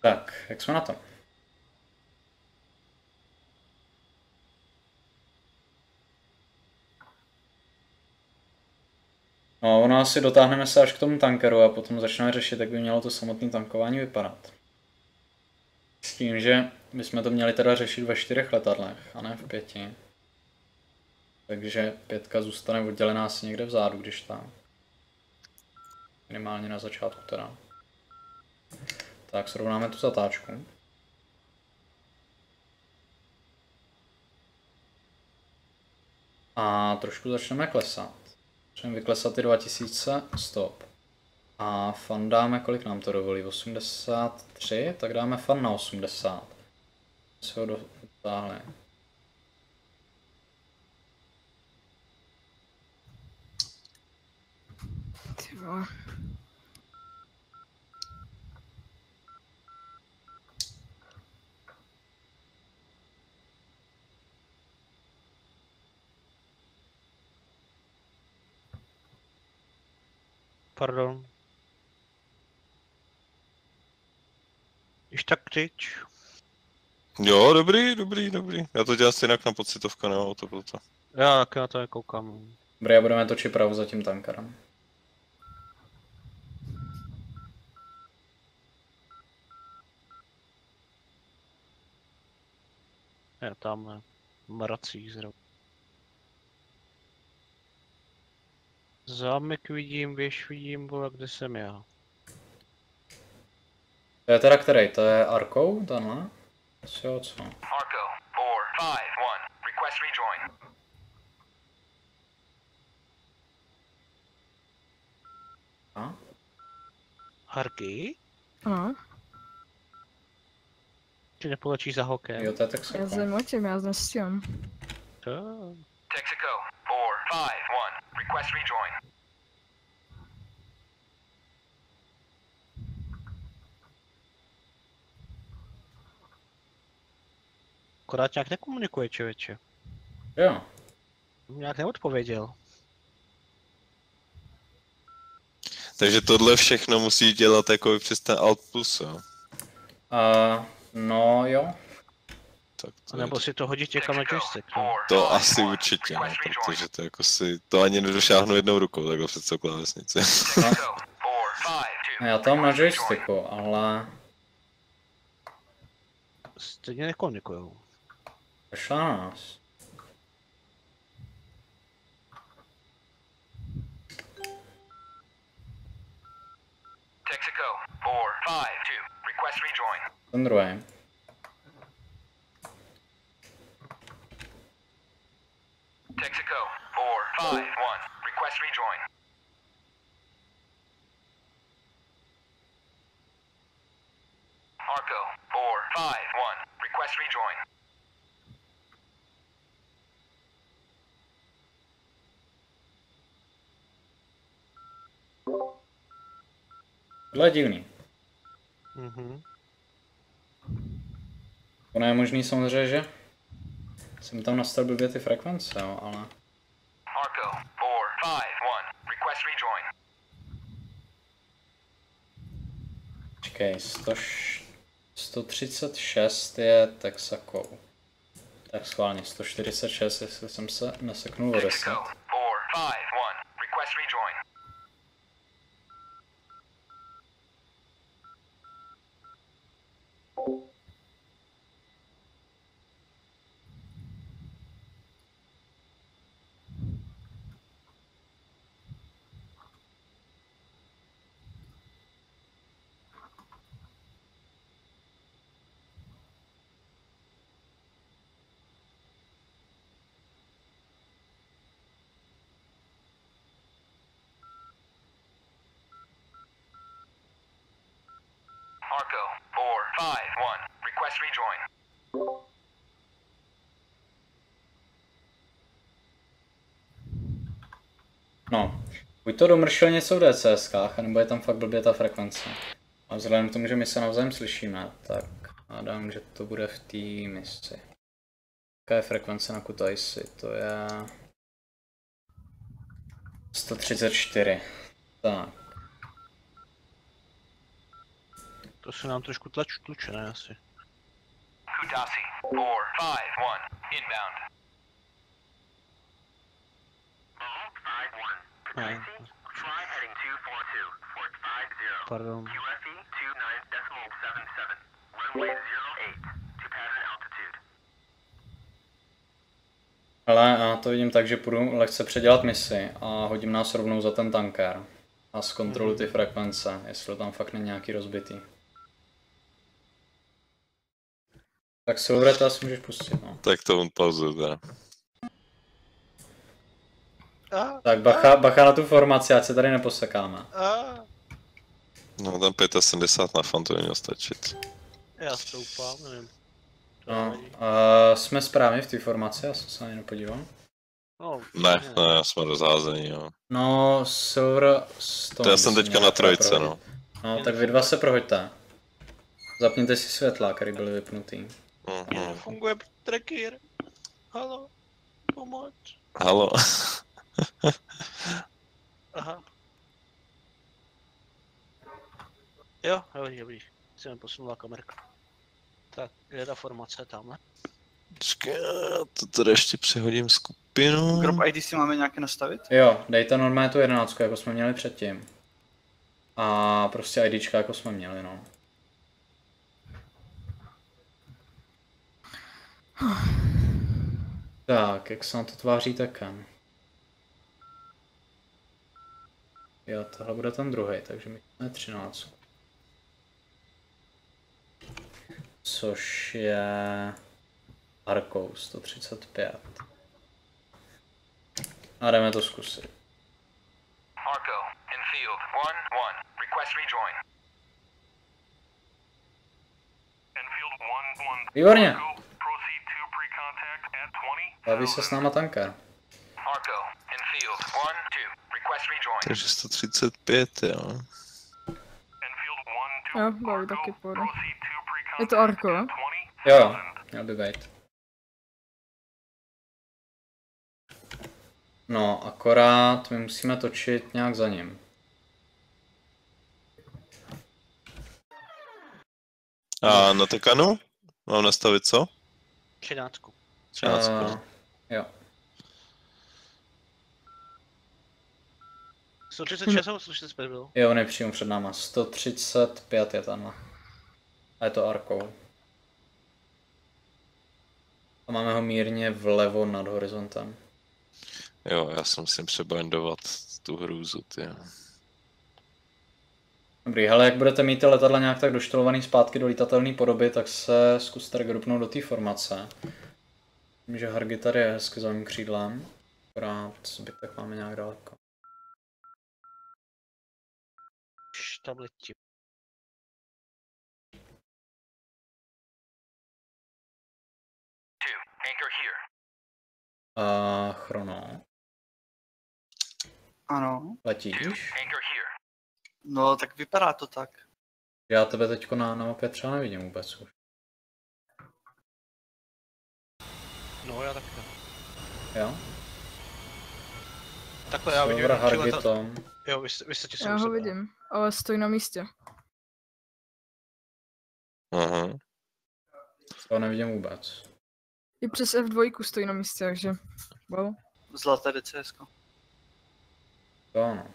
Tak, jak jsme na to? No, ono asi dotáhneme se až k tomu tankeru a potom začneme řešit, jak by mělo to samotné tankování vypadat. S tím, že bychom to měli teda řešit ve čtyřech letadlech a ne v pěti. Takže pětka zůstane oddělená asi někde vzadu, když tak. Minimálně na začátku teda. Tak srovnáme tu zatáčku. A trošku začneme klesat. Začneme vyklesat ty 2000, stop. A fan dáme, kolik nám to dovolí? 83, tak dáme fan na 80. Si ho dotáhli. Ty vole. Pardon. Když tak křič. Jo, dobrý, dobrý, dobrý. Já to dělám stejnak na pocitovka, nebo to bylo to. Já taky na to nekoukám. Dobrý, a budeme točit pravo za tím tankerem. Je tam mrací zrovna. Zámek vidím, věž vidím, vole, kde jsem já. To je teda který? To je Arkou, tenhle? Co jo, co? Arco, 4, 5, 1. Request rejoin. A? Harky? Ano, Ty nepolečíš za hokem? Jo, to je já Texaco. jsem letím, já nestíhám. To... Texaco, 4, 5, 1. Request rejoin. Akorát nějak nekomunikuje, člověče. Jo. Nějak neodpověděl. Takže tohle všechno musí dělat jako přes ten Alt Plus, jo. Uh, no jo. Tak A to, nebo je, si to hodit někam na joystick, no. to asi určitě, no, protože to jako si, to ani nedošáhnu jednou rukou, takhle před celou klávesnici. Texaco, *laughs* 4, 5, 2. Já to mám na joysticku, ale Stejně nekomunikujou. Kašla na nás. Texaco, 4, 5, 2. Request rejoin. Ten druhý. Mexico, 4, 5, 1. Request rejoin. Arco, 4, 5, 1. Request rejoin. Tohle je divný. Mhm. Ono je možný samozřejmě, že jsem tam nastavil blbě ty frekvence, jo, ale... Arco, 4, 5, 1. Request rejoin. Počkej, 100, 136 je Texakou. Tak schválně, 146, jestli jsem se neseknul o 10. No, buď to domršil něco v DCS, nebo je tam fakt blbě ta frekvence. A vzhledem k tomu, že my se navzájem slyšíme, tak hádám, že to bude v té misi. Jaká je frekvence na Kutaisi? To je... 134. Tak. To se nám trošku tlač, tluče, ne asi. Kutasi, 4, 5, 1, inbound. 5, 1. Pardon. Ale já to vidím tak, že půjdu lehce předělat misi a hodím nás rovnou za ten tanker a zkontroluji mhm. ty frekvence, jestli tam fakt není nějaký rozbitý. Tak Silvret asi můžeš pustit, no. Tak to on pauzuje teda. A, Tak bacha, bacha na tu formaci, ať se tady neposekáme. a, No tam 75 na fan to neměl stačit. já stoupám, nevím. To No, uh, jsme správně v té formaci, já jsem se na ně nepodíval. No, Ne, ne, jsme rozházení, jo. No, Silver... Stone To já by jsem teďka měl na trojce, prohodit. no. No, tak vy dva se prohoďte. Zapněte si světla, které byly vypnutý. Mhm. Funguje tracker. Halo, pomoc. Halo. Aha. Jo, dobrý, dobrý. Se mi posunula kamerka. Tak, kde je ta formace tamhle? Počkej, já to tady ještě přehodím skupinu. Grob ID si máme nějaké nastavit? Jo, dejte normálně tu jedenáctku, jako jsme měli předtím. A prostě IDčka, jako jsme měli, no. Tak, jak se na to tváří Tekken? Jo, tohle bude ten druhý, takže my máme 13. Což je Arkou 135. A jdeme to zkusit. Arco, in field 1, 1. Request rejoin. Enfield 1, 1. Výborně, Proceed to pre-contact at 20. baví se s náma tanker. Arco, in field 1, 2. Request rejoin. Takže 135, jo. Enfield 1, 2. Jo, baví taky pohoda. Je to Arko, jo? at 20. Jo, jo, měl by být. No, akorát my musíme točit nějak za ním. A na tekanu? Mám nastavit co? Třináctku. 13. Uh, jo, 136 nebo 135 bylo? jo, nepřímo před náma. 135 je tam. A je to arkou. A máme ho mírně vlevo nad horizontem. Jo, já si musím přebindovat tu hrůzu, ty. Dobrý, hele, jak budete mít ty letadla nějak tak doštolovaný zpátky do lítatelné podoby, tak se zkuste regroupnout do té formace. Vím, že Hargy tady je hezky za mým křídlem. Akorát zbytek máme nějak daleko. Už tam letím. Two, anchor here. A chrono, Ano. letíš? Anchor here. No, tak vypadá to tak. Já tebe teďko na, na mapě třeba nevidím vůbec už. No já taky ne. Jo? Takhle já vidím, Hargiton. Jo, vy, jste- vy jste Já ho vidím, ale stojí na místě. Aha. To nevidím vůbec. I přes F2 stojí na místě, takže... Wow. Zlaté DCS. To ano.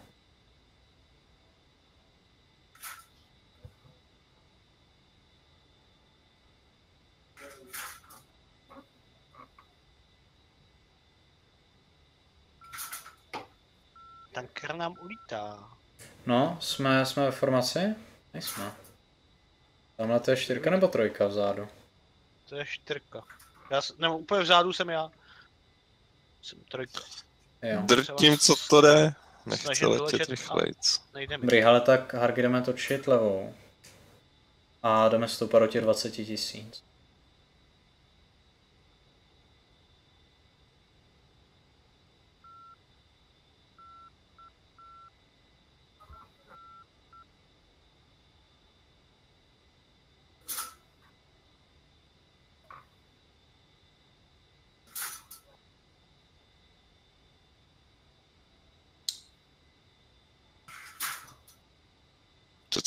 Tanker nám ulítá. No, jsme, jsme ve formaci? Nejsme. Tamhle to je čtyřka nebo trojka vzadu? To je čtyřka. Já, nebo úplně vzadu jsem já. Jsem trojka. Jo. Drtím, co to jde. Nechci letět rychlejc. Nejde mi. Dobrý, ale tak Hargy jdeme točit levou. A jdeme stoupat do těch 20 tisíc.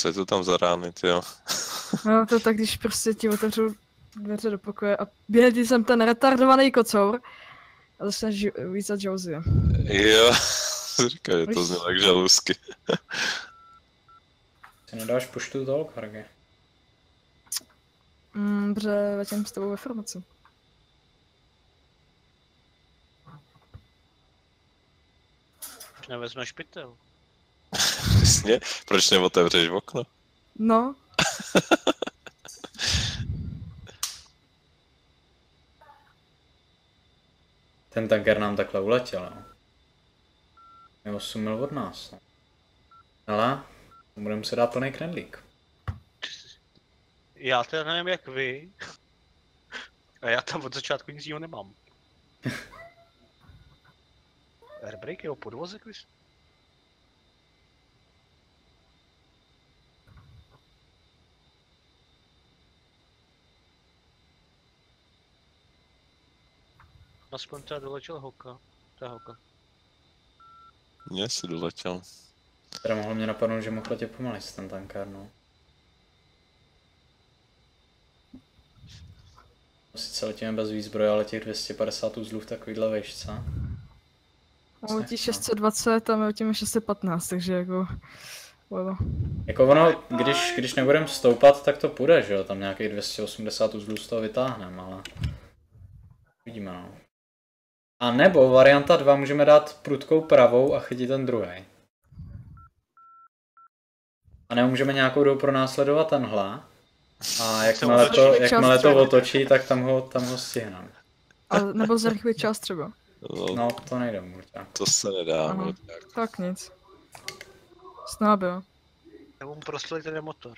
Co je to tam za rány, jo? No to tak, když prostě ti otevřu dveře do pokoje a během jsem ten retardovaný kocour a začneš ži- lízat Josie. Jo, *laughs* říkal, že to znělo jak žaluzky. Ty nedáš puštu talk, Hargy. Mm, protože letím s tebou ve formaci. Nevezmeš pytel. Přesně, proč neotevřeš okno? No, *laughs* Ten tanker nám takhle uletěl, jo. Je 8 mil od nás, no. Ale, budeme se dát plný knedlík. Já teda nevím jak vy. *laughs* A já tam od začátku nic jiného nemám. *laughs* Airbreak je o podvoze, Chris? Aspoň teda doletěl hoka. Ta hoka. Mně si doletěl. Teda mohlo mě napadnout, že mohl letět pomalej ten tanker, no. Sice letíme bez výzbroje, ale těch 250 uzlů v takovýhle vejšce. on letí 620 a my letíme 615, takže jako... Wow. Jako ono, když, když nebudeme stoupat, tak to půjde, že jo, tam nějakých 280 uzlů z toho vytáhneme, ale... Vidíme, no. A nebo varianta 2 můžeme dát prudkou pravou a chytit ten druhý. A nebo můžeme nějakou dobu pronásledovat tenhle. A jakmile to, otočí. jakmile to otočí, tak tam ho, tam ho stihneme. A, nebo zrychlit čas třeba. No, No, to nejde určitě. to se nedá. Aha. Tak nic. Snad jo. Nebo mu prostřelit ten motor.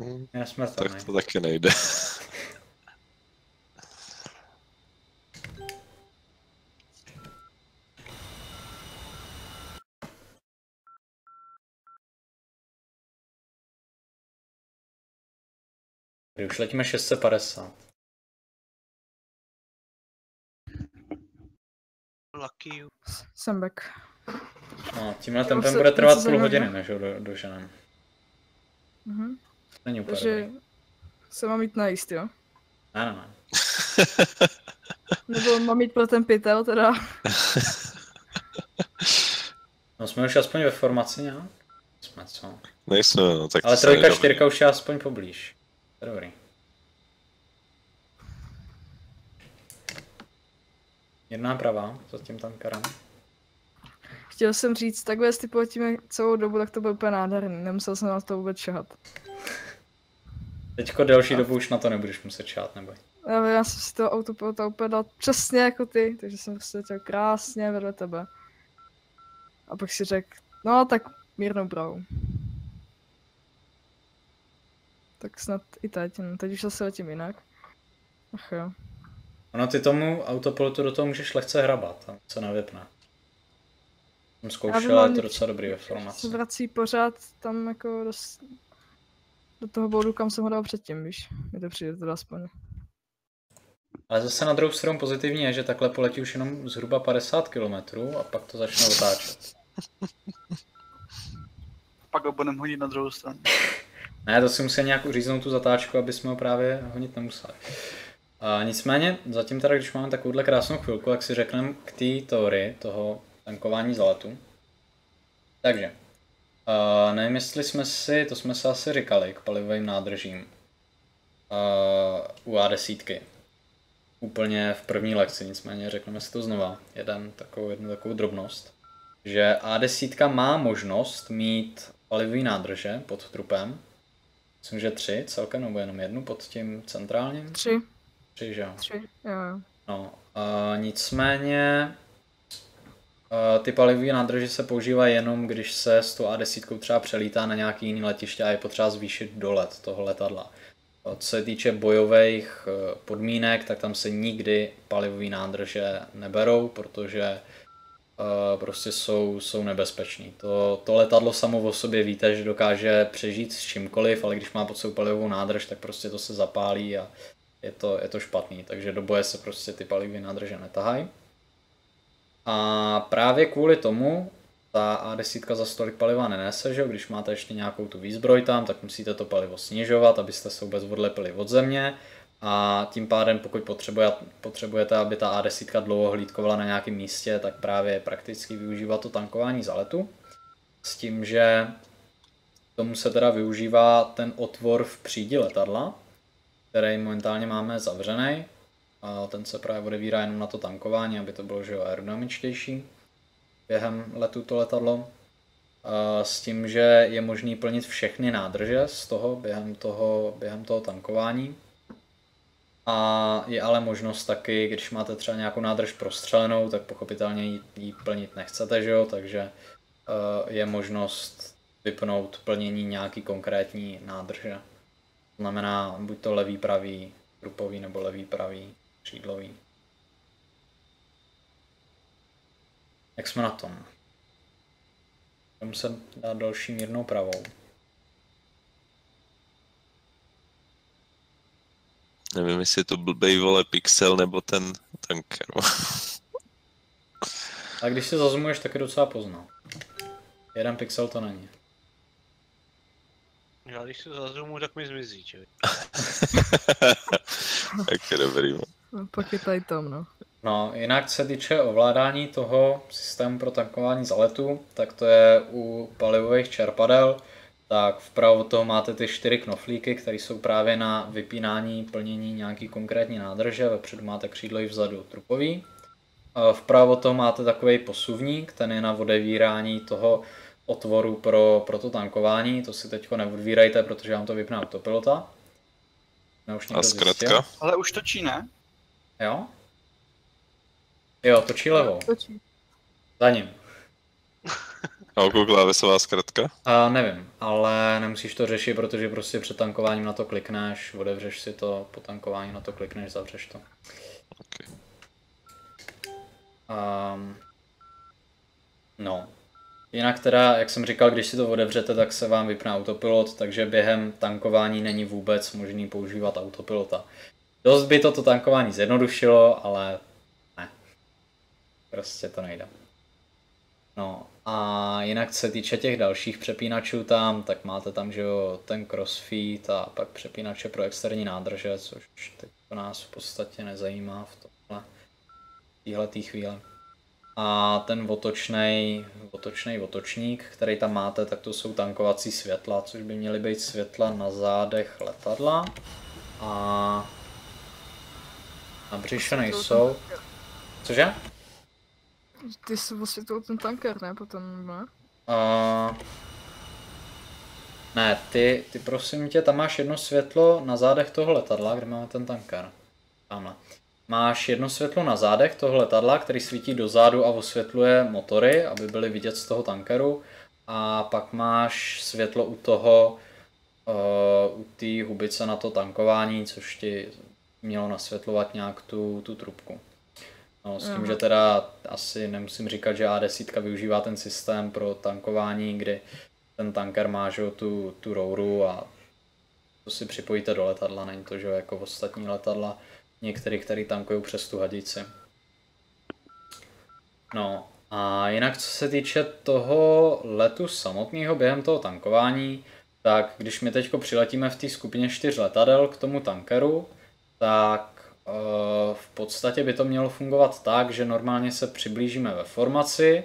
Hm, Je smrtelný. Tak to taky nejde. *laughs* Tady už letíme 650. Lucky you. Jsem back. No, tímhle tempem se- bude trvat půl hodiny, než ho do, doženem. Mhm. Není úplně Takže dobrý. se mám jít najíst, jo? Ne, ne, ne. *laughs* *laughs* Nebo mám jít pro ten pytel teda. *laughs* No jsme už aspoň ve formaci nějak? Jsme co? Nejsme, no, tak Ale trojka, čtyřka už je aspoň poblíž. Dobrý. Jedná pravá za tím tankerem. Chtěl jsem říct, takhle jestli poletíme celou dobu, tak to bude úplně nádherný. Nemusel jsem na to vůbec šahat. Teďko delší dobu už na to nebudeš muset čát, neboj. Já, já jsem si to autopilota úplně dal přesně jako ty, takže jsem prostě letěl krásně vedle tebe. A pak si řekl, no tak mírnou brou. Tak snad i teď, no, teď už zase letím jinak. Ach jo. Ono ty tomu autopilotu do toho můžeš lehce hrabat, tam se nevypne. Jsem zkoušel, ale je to docela dobrý ve Se formaci. vrací pořád tam jako do, do toho bodu, kam jsem ho dal předtím, víš. Mi to přijde teda aspoň. Ale zase na druhou stranu pozitivní je, že takhle poletí už jenom zhruba 50 km a pak to začne otáčet. *laughs* Pak ho budeme hodit na druhou stranu. *laughs* Ne, to si musí nějak uříznout tu zatáčku, aby jsme ho právě honit nemuseli. A nicméně, zatím teda, když máme takovouhle krásnou chvilku, tak si řekneme k té teorii toho tankování za letu. Takže, uh, nevím, jestli jsme si, to jsme se asi říkali k palivovým nádržím uh, u A10. Úplně v první lekci, nicméně řekneme si to znova, jeden takovou, jednu takovou drobnost, že A10 má možnost mít palivový nádrže pod trupem, Myslím, že tři celkem, nebo jenom jednu pod tím centrálním? Tři, Tři, že jo. tři, jo, jo. No, a nicméně a ty palivové nádrže se používají jenom, když se s tou A10 třeba přelítá na nějaký jiný letiště a je potřeba zvýšit dolet toho letadla. A Co se týče bojových eh, podmínek, tak tam se nikdy palivové nádrže neberou, protože prostě jsou, jsou nebezpeční. To, to letadlo samo o sobě víte, že dokáže přežít s čímkoliv, ale když má pod sebou palivovou nádrž, tak prostě to se zapálí a je to, je to špatný, takže do boje se prostě ty palivové nádrže netahají. A právě kvůli tomu ta A10 za stolik paliva nenese, že když máte ještě nějakou tu výzbroj tam, tak musíte to palivo snižovat, abyste se vůbec odlepili od země a tím pádem pokud potřebujete, potřebujete aby ta A10 dlouho hlídkovala na nějakém místě, tak právě je prakticky využívat to tankování za letu. S tím, že tomu se teda využívá ten otvor v přídi letadla, který momentálně máme zavřený. A ten se právě odevírá jenom na to tankování, aby to bylo že jo, aerodynamičtější během letu to letadlo. A s tím, že je možný plnit všechny nádrže z toho během toho, během toho tankování. A je ale možnost taky, když máte třeba nějakou nádrž prostřelenou, tak pochopitelně ji, ji plnit nechcete, že jo? takže eh, je možnost vypnout plnění nějaký konkrétní nádrže. To znamená buď to levý, pravý, trupový nebo levý, pravý, křídlový. Jak jsme na tom? Se dát další mírnou pravou. Nevím, jestli je to blbej vole pixel nebo ten tanker. A když se zazumuješ, tak je docela poznal. Jeden pixel to není. Já když se zazoomu, tak mi zmizí, čili. *laughs* tak je dobrý. no. Pak je tady tam, no. No, jinak se týče ovládání toho systému pro tankování za letu, tak to je u palivových čerpadel, tak vpravo od toho máte ty čtyři knoflíky, které jsou právě na vypínání, plnění nějaký konkrétní nádrže, vepředu máte křídlový, vzadu trupový. A Vpravo od toho máte takový posuvník, ten je na odevírání toho otvoru pro, pro to tankování, to si teď neodvírajte, protože vám to vypne autopilota. No, už A zkrátka? Ale už točí, ne? Jo? Jo, točí levou. Točí. Za ním. A okou klávesová zkratka? A nevím, ale nemusíš to řešit, protože prostě před tankováním na to klikneš, otevřeš si to, po tankování na to klikneš, zavřeš to. Okay. Um, no. Jinak teda, jak jsem říkal, když si to otevřete, tak se vám vypne autopilot, takže během tankování není vůbec možný používat autopilota. Dost by to to tankování zjednodušilo, ale ne. Prostě to nejde. No a jinak se týče těch dalších přepínačů tam, tak máte tam, že jo, ten crossfeed a pak přepínače pro externí nádrže, což teď to nás v podstatě nezajímá v tomhle, téhle chvíli. A ten otočnej, otočnej otočník, který tam máte, tak to jsou tankovací světla, což by měly být světla na zádech letadla. A na břiše nejsou. Cože? Ty jsi osvětlil ten tanker, ne? Potom, ne? A... Ne, ty, ty prosím tě, tam máš jedno světlo na zádech toho letadla, kde máme ten tanker. Tamhle. Máš jedno světlo na zádech toho letadla, který svítí dozadu a osvětluje motory, aby byly vidět z toho tankeru. A pak máš světlo u toho, uh, u té hubice na to tankování, což ti mělo nasvětlovat nějak tu, tu trubku. No, s tím, Aha. že teda asi nemusím říkat, že A10 využívá ten systém pro tankování, kdy ten tanker má že, tu, tu rouru a to si připojíte do letadla, není to, že jako ostatní letadla, některý, který tankují přes tu hadici. No a jinak co se týče toho letu samotného během toho tankování, tak když my teď přiletíme v té skupině čtyř letadel k tomu tankeru, tak v podstatě by to mělo fungovat tak, že normálně se přiblížíme ve formaci,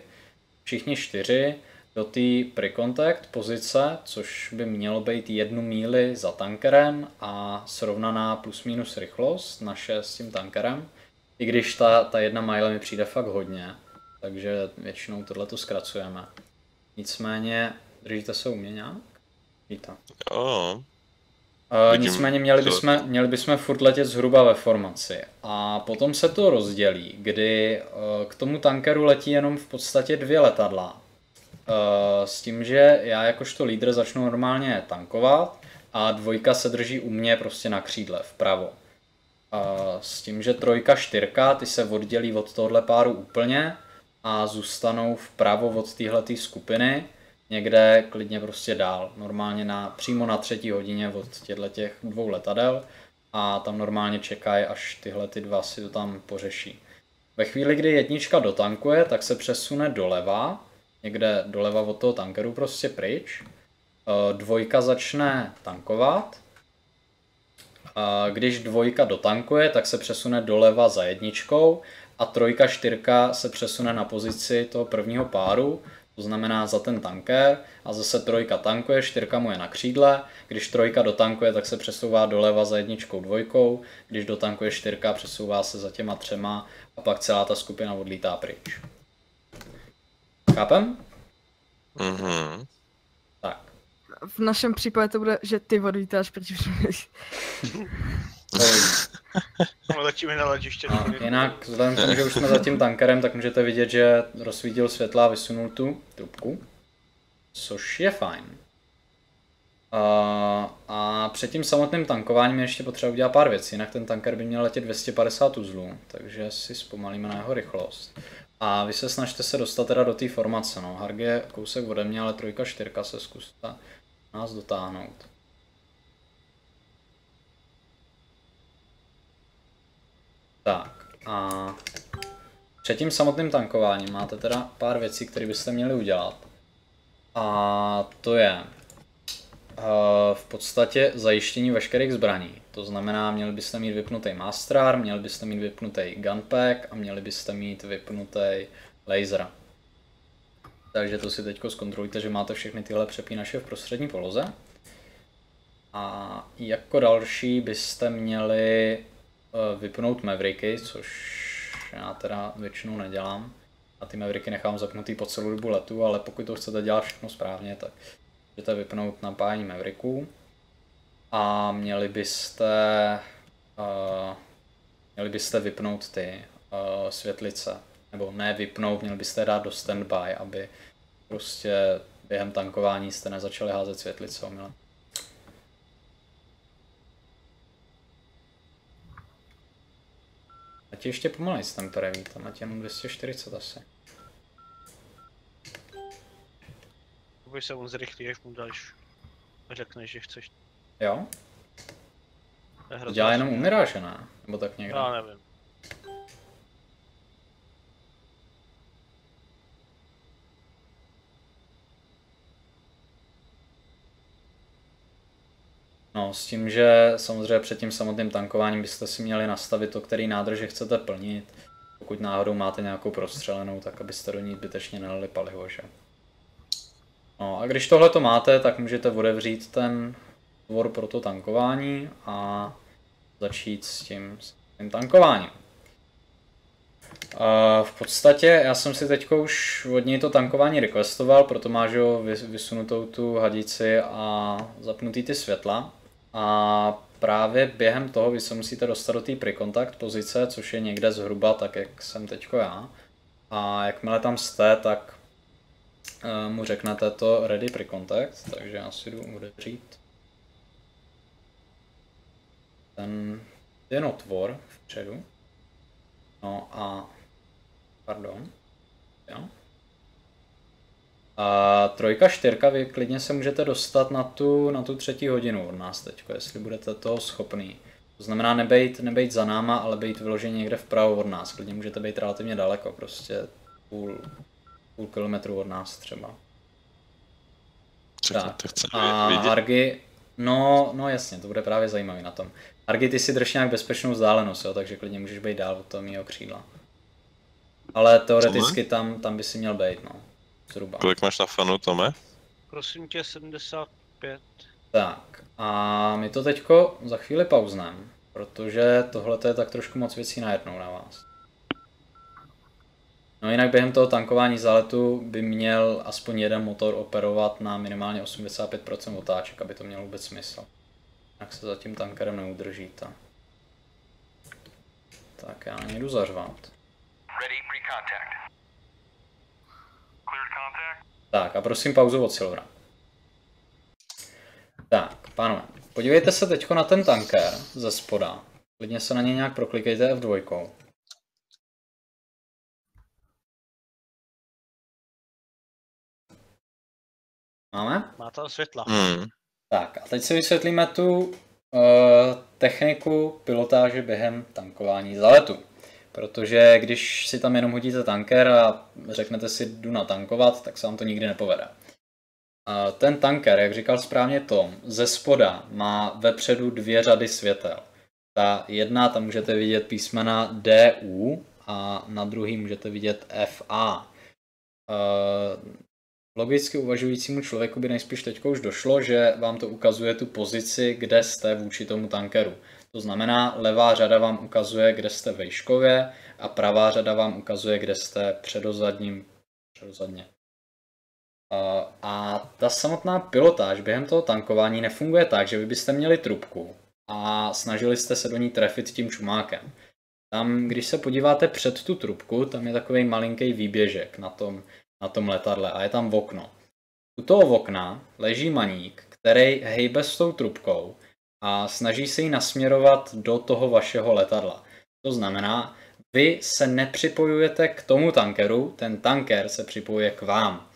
všichni čtyři, do té pre-contact pozice, což by mělo být jednu míli za tankerem a srovnaná plus minus rychlost naše s tím tankerem. I když ta, ta jedna mile mi přijde fakt hodně, takže většinou tohle to zkracujeme. Nicméně, držíte se u mě nějak? Držíte. Jo, Uh, Vidím, nicméně měli bychom, měli bychom furt letět zhruba ve formaci. A potom se to rozdělí, kdy uh, k tomu tankeru letí jenom v podstatě dvě letadla. Uh, s tím, že já jakožto lídr začnu normálně tankovat a dvojka se drží u mě prostě na křídle vpravo. S tím, že trojka, čtyřka, ty se oddělí od tohohle páru úplně a zůstanou vpravo od téhleté skupiny, někde klidně prostě dál, normálně na, přímo na třetí hodině od těchto těch dvou letadel a tam normálně čekají, až tyhle ty dva si to tam pořeší. Ve chvíli, kdy jednička dotankuje, tak se přesune doleva, někde doleva od toho tankeru prostě pryč. Eh, Dvojka začne tankovat. A Když dvojka dotankuje, tak se přesune doleva za jedničkou a trojka, čtyřka se přesune na pozici toho prvního páru, to znamená za ten tanker a zase trojka tankuje, čtyřka mu je na křídle, když trojka dotankuje, tak se přesouvá doleva za jedničkou, dvojkou, když dotankuje čtyřka, přesouvá se za těma třema a pak celá ta skupina odlítá pryč. Chápem? mhm. Tak. V našem případě to bude, že ty odvítáš, protože *laughs* No, začíme na letiště. A jinak, vzhledem k tomu, že už jsme za tím tankerem, tak můžete vidět, že rozsvítil světla a vysunul tu trubku, což je fajn. A, a před tím samotným tankováním je ještě potřeba udělat pár věcí, jinak ten tanker by měl letět 250 uzlů, takže si zpomalíme na jeho rychlost. A vy se snažte se dostat teda do té formace, no. Harg je kousek ode mě, ale trojka, čtyřka se zkuste nás dotáhnout. Tak a před tím samotným tankováním máte teda pár věcí, které byste měli udělat. A to je eh, v podstatě zajištění veškerých zbraní. To znamená, měli byste mít vypnutý Master, měli byste mít vypnutý Gunpack a měli byste mít vypnutý laser. Takže to si teď zkontrolujte, že máte všechny tyhle přepínače v prostřední poloze. A jako další byste měli vypnout Mavericky, což já teda většinou nedělám. A ty Mavericky nechám zapnutý po celou dobu letu, ale pokud to chcete dělat všechno správně, tak můžete vypnout napájení Mavericků. A měli byste, uh, měli byste vypnout ty uh, světlice. Nebo ne vypnout, měli byste dát do standby, aby prostě během tankování jste nezačali házet světlice omylem. A ti ještě pomalej s temperem, tam na jenom 240 asi. Aby se on zrychlí, až mu dáš. Řekneš, že chceš. Jo? Dělá jenom směna. umírá, že ne? Nebo tak někde. Já nevím. No, s tím, že samozřejmě před tím samotným tankováním byste si měli nastavit to, který nádrže chcete plnit. Pokud náhodou máte nějakou prostřelenou, tak abyste do ní zbytečně nalili palivo, že? No a když tohle to máte, tak můžete otevřít ten tvor pro to tankování a začít s tím, s tím tankováním. Uh, v podstatě já jsem si teď už od něj to tankování requestoval, proto má že jo, vys- vysunutou tu hadici a zapnutý ty světla. A právě během toho vy se musíte dostat do té pre-contact pozice, což je někde zhruba tak, jak jsem teďko já. A jakmile tam jste, tak uh, mu řeknete to ready pre-contact, takže já si jdu otevřít ten ten otvor vpředu. No a Pardon. Jo. A trojka, čtyřka, vy klidně se můžete dostat na tu, na tu třetí hodinu od nás teď, jestli budete toho schopný. To znamená nebejt, nebejt za náma, ale být vyloženě někde vpravo od nás. Klidně můžete být relativně daleko, prostě půl, půl kilometru od nás třeba. Tak, Tak. to chce A. Argy, no, no jasně, to bude právě zajímavý na tom. Argy, ty si drž nějak bezpečnou vzdálenost, jo, takže klidně můžeš být dál od toho mýho křídla. Ale teoreticky tam, tam by si měl být, no. Zhruba. Kolik máš na fanu, Tome? Prosím tě, 75. Tak, a my to teďko za chvíli pauznem, protože tohle je tak trošku moc věcí najednou na vás. No jinak během toho tankování záletu by měl aspoň jeden motor operovat na minimálně 85% otáček, aby to mělo vůbec smysl. Jak se za tím tankerem neudržíte. Tak já nejdu zařvat. Ready, pre-contact. Tak a prosím pauzu od Silvera. Tak, pánové, podívejte se teď na ten tanker ze spoda. Klidně se na něj nějak proklikejte F2. Máme? Má tam světla. Hmm. Tak a teď si vysvětlíme tu uh, techniku pilotáže během tankování zaletu. Protože když si tam jenom hodíte tanker a řeknete si jdu natankovat, tak se vám to nikdy nepovede. Ten tanker, jak říkal správně Tom, ze spoda má vepředu dvě řady světel. Ta jedna, tam můžete vidět písmena DU a na druhý můžete vidět FA. Uh, logicky uvažujícímu člověku by nejspíš teď už došlo, že vám to ukazuje tu pozici, kde jste vůči tomu tankeru. To znamená, levá řada vám ukazuje, kde jste vejškově a pravá řada vám ukazuje, kde jste předozadním, předozadně. A, a ta samotná pilotáž během toho tankování nefunguje tak, že vy byste měli trubku a snažili jste se do ní trefit tím čumákem. Tam, když se podíváte před tu trubku, tam je takový malinký výběžek na tom, na tom letadle a je tam okno. U toho okna leží maník, který hejbe s tou trubkou a snaží se ji nasměrovat do toho vašeho letadla. To znamená, vy se nepřipojujete k tomu tankeru, ten tanker se připojuje k vám.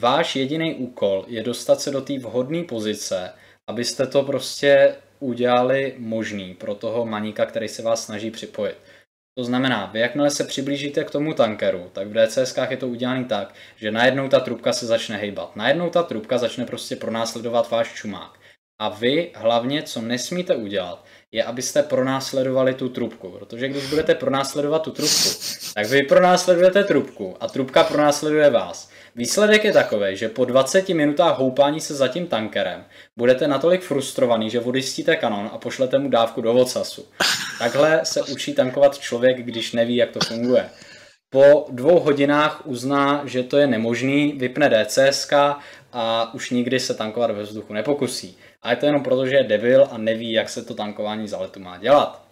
Váš jediný úkol je dostat se do té vhodné pozice, abyste to prostě udělali možný pro toho maníka, který se vás snaží připojit. To znamená, vy jakmile se přiblížíte k tomu tankeru, tak v DCSkách je to udělané tak, že najednou ta trubka se začne hejbat. Najednou ta trubka začne prostě pronásledovat váš čumák. A vy hlavně, co nesmíte udělat, je, abyste pronásledovali tu trubku. Protože když budete pronásledovat tu trubku, tak vy pronásledujete trubku a trubka pronásleduje vás. Výsledek je takový, že po 20 minutách houpání se za tím tankerem budete natolik frustrovaný, že odjistíte kanon a pošlete mu dávku do ocasu. Takhle se učí tankovat člověk, když neví, jak to funguje. Po dvou hodinách uzná, že to je nemožný, vypne DCSK a už nikdy se tankovat ve vzduchu nepokusí. A je to jenom proto, že je debil a neví, jak se to tankování za letu má dělat.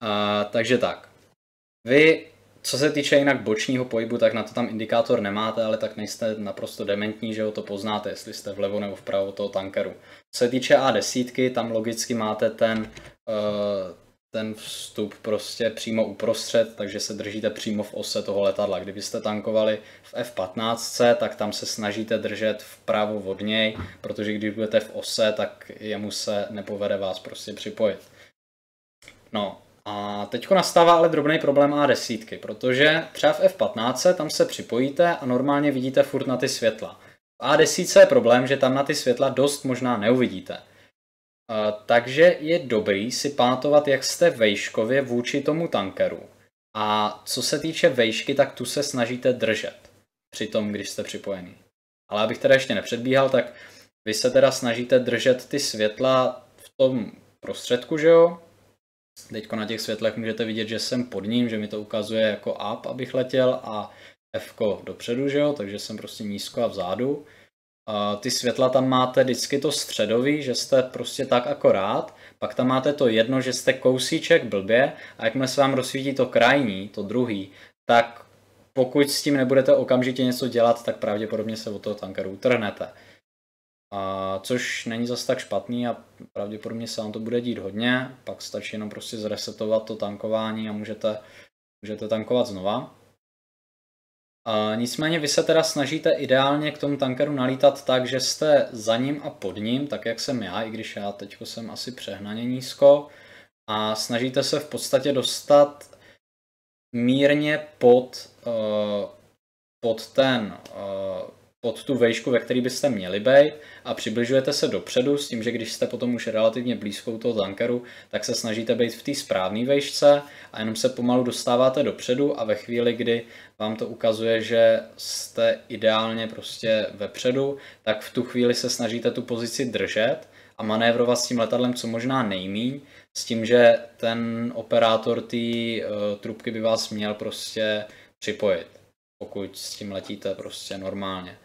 A, takže tak. Vy, co se týče jinak bočního pohybu, tak na to tam indikátor nemáte, ale tak nejste naprosto dementní, že ho to poznáte, jestli jste vlevo nebo vpravo toho tankeru. Co se týče A10, tam logicky máte ten, uh, ten vstup prostě přímo uprostřed, takže se držíte přímo v ose toho letadla. Kdybyste tankovali v F-15, tak tam se snažíte držet vpravo od něj, protože když budete v ose, tak jemu se nepovede vás prostě připojit. No a teď nastává ale drobný problém A10, protože třeba v F-15 tam se připojíte a normálně vidíte furt na ty světla. V A10 je problém, že tam na ty světla dost možná neuvidíte. Takže je dobrý si pamatovat, jak jste vejškově vůči tomu tankeru. A co se týče vejšky, tak tu se snažíte držet při tom, když jste připojený. Ale abych teda ještě nepředbíhal, tak vy se teda snažíte držet ty světla v tom prostředku, že jo? Teď na těch světlech můžete vidět, že jsem pod ním, že mi to ukazuje jako up, abych letěl a F dopředu, že jo, takže jsem prostě nízko a vzadu. Ty světla tam máte vždycky to středový, že jste prostě tak akorát, pak tam máte to jedno, že jste kousíček blbě a jakmile se vám rozsvítí to krajní, to druhý, tak pokud s tím nebudete okamžitě něco dělat, tak pravděpodobně se od toho tankeru utrhnete. A což není zas tak špatný a pravděpodobně se vám to bude dít hodně, pak stačí jenom prostě zresetovat to tankování a můžete, můžete tankovat znova. Nicméně vy se teda snažíte ideálně k tomu tankeru nalítat tak, že jste za ním a pod ním, tak jak jsem já, i když já teď jsem asi přehnaně nízko, a snažíte se v podstatě dostat mírně pod, uh, pod ten uh, pod tu vejšku, ve které byste měli být a přibližujete se dopředu s tím, že když jste potom už relativně blízko u toho tankeru, tak se snažíte být v té správné vejšce a jenom se pomalu dostáváte dopředu a ve chvíli, kdy vám to ukazuje, že jste ideálně prostě vepředu, tak v tu chvíli se snažíte tu pozici držet a manévrovat s tím letadlem co možná nejmíň, s tím, že ten operátor té uh, trubky by vás měl prostě připojit, pokud s tím letíte prostě normálně.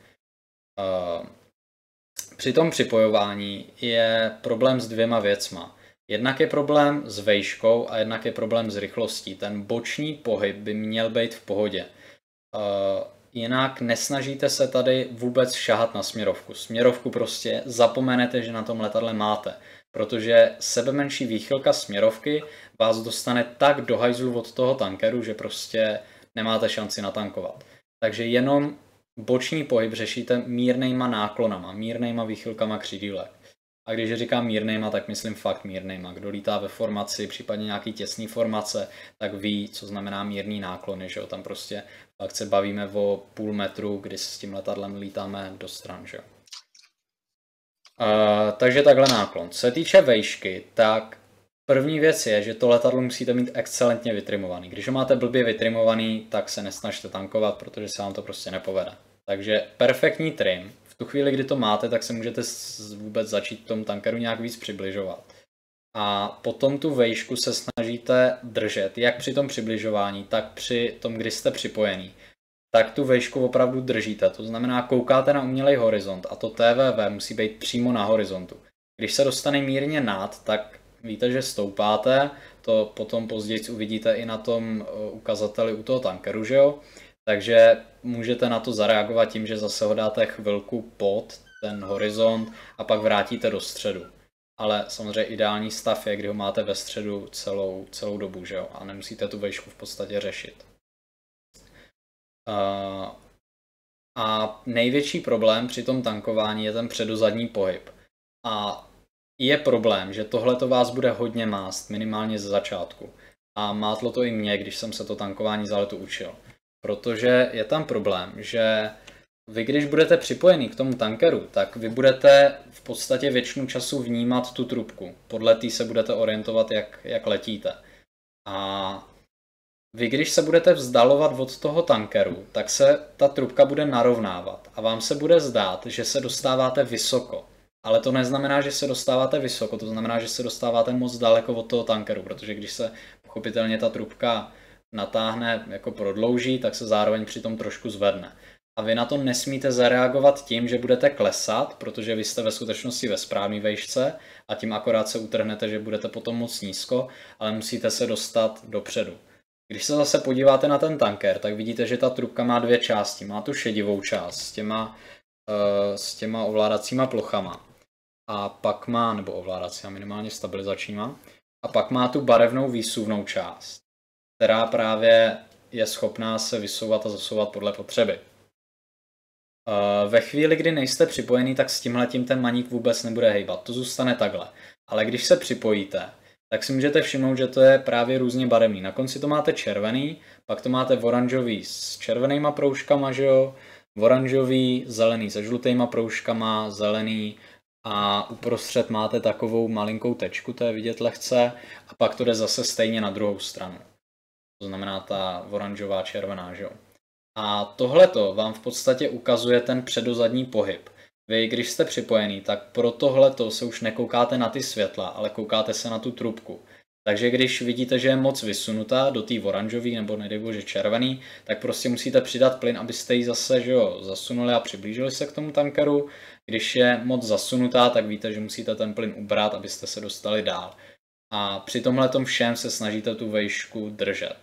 Uh, při tom připojování je problém s dvěma věcma. Jednak je problém s vejškou a jednak je problém s rychlostí. Ten boční pohyb by měl být v pohodě. Uh, jinak nesnažíte se tady vůbec šahat na směrovku. Směrovku prostě zapomenete, že na tom letadle máte, protože sebe menší výchylka směrovky vás dostane tak do hajzlu od toho tankeru, že prostě nemáte šanci natankovat. Takže jenom boční pohyb řešíte mírnejma náklonama, mírnejma výchylkama křídílek. A když říkám mírnejma, tak myslím fakt mírnejma. Kdo lítá ve formaci, případně nějaký těsný formace, tak ví, co znamená mírný náklony, že jo? Tam prostě fakt se bavíme o půl metru, kdy s tím letadlem lítáme do stran, že jo? Uh, takže takhle náklon. Co se týče vejšky, tak první věc je, že to letadlo musíte mít excelentně vytrimovaný. Když ho máte blbě vytrimovaný, tak se nesnažte tankovat, protože se vám to prostě nepovede. Takže perfektní trim. V tu chvíli, kdy to máte, tak se můžete vůbec začít tomu tankeru nějak víc přibližovat. A potom tu vejšku se snažíte držet, jak při tom přibližování, tak při tom, kdy jste připojený. Tak tu vejšku opravdu držíte. To znamená, koukáte na umělej horizont a to TVV musí být přímo na horizontu. Když se dostane mírně nad, tak víte, že stoupáte, to potom později uvidíte i na tom eh, ukazateli u toho tankeru, že jo? Takže můžete na to zareagovat tím, že zase ho dáte chvilku pod ten horizont a pak vrátíte do středu. Ale samozřejmě ideální stav je, kdy ho máte ve středu celou, celou dobu, že jo? A nemusíte tu vejšku v podstatě řešit. Uh, a největší problém při tom tankování je ten předozadní pohyb. A je problém, že tohle to vás bude hodně mást, minimálně ze začátku. A mátlo to i mě, když jsem se to tankování za letu učil. Protože je tam problém, že vy když budete připojený k tomu tankeru, tak vy budete v podstatě většinu času vnímat tu trubku. Podle té se budete orientovat, jak, jak letíte. A vy když se budete vzdalovat od toho tankeru, tak se ta trubka bude narovnávat a vám se bude zdát, že se dostáváte vysoko. Ale to neznamená, že se dostáváte vysoko, to znamená, že se dostáváte moc daleko od toho tankeru, protože když se pochopitelně ta trubka natáhne, jako prodlouží, tak se zároveň přitom trošku zvedne. A vy na to nesmíte zareagovat tím, že budete klesat, protože vy jste ve skutečnosti ve správné vejšce a tím akorát se utrhnete, že budete potom moc nízko, ale musíte se dostat dopředu. Když se zase podíváte na ten tanker, tak vidíte, že ta trubka má dvě části. Má tu šedivou část s těma, uh, s těma ovládacíma plochama a pak má, nebo ovládací a minimálně stabilizačníma, a pak má tu barevnou výsuvnou část, která právě je schopná se vysouvat a zasouvat podle potřeby. Ve chvíli, kdy nejste připojený, tak s tímhletím ten maník vůbec nebude hejbat. To zůstane takhle. Ale když se připojíte, tak si můžete všimnout, že to je právě různě barevný. Na konci to máte červený, pak to máte v oranžový s červenýma proužkama, že jo? V oranžový, zelený se žlutýma proužkama, zelený a uprostřed máte takovou malinkou tečku, to je vidět lehce, a pak to jde zase stejně na druhou stranu. To znamená ta oranžová červená, že jo. A tohleto vám v podstatě ukazuje ten předozadní pohyb. Vy, když jste připojený, tak pro tohleto se už nekoukáte na ty světla, ale koukáte se na tu trubku. Takže když vidíte, že je moc vysunutá do té oranžový nebo nedej bože červený, tak prostě musíte přidat plyn, abyste ji zase že jo, zasunuli a přiblížili se k tomu tankeru. Když je moc zasunutá, tak víte, že musíte ten plyn ubrat, abyste se dostali dál. A při tomhle všem se snažíte tu vejšku držet.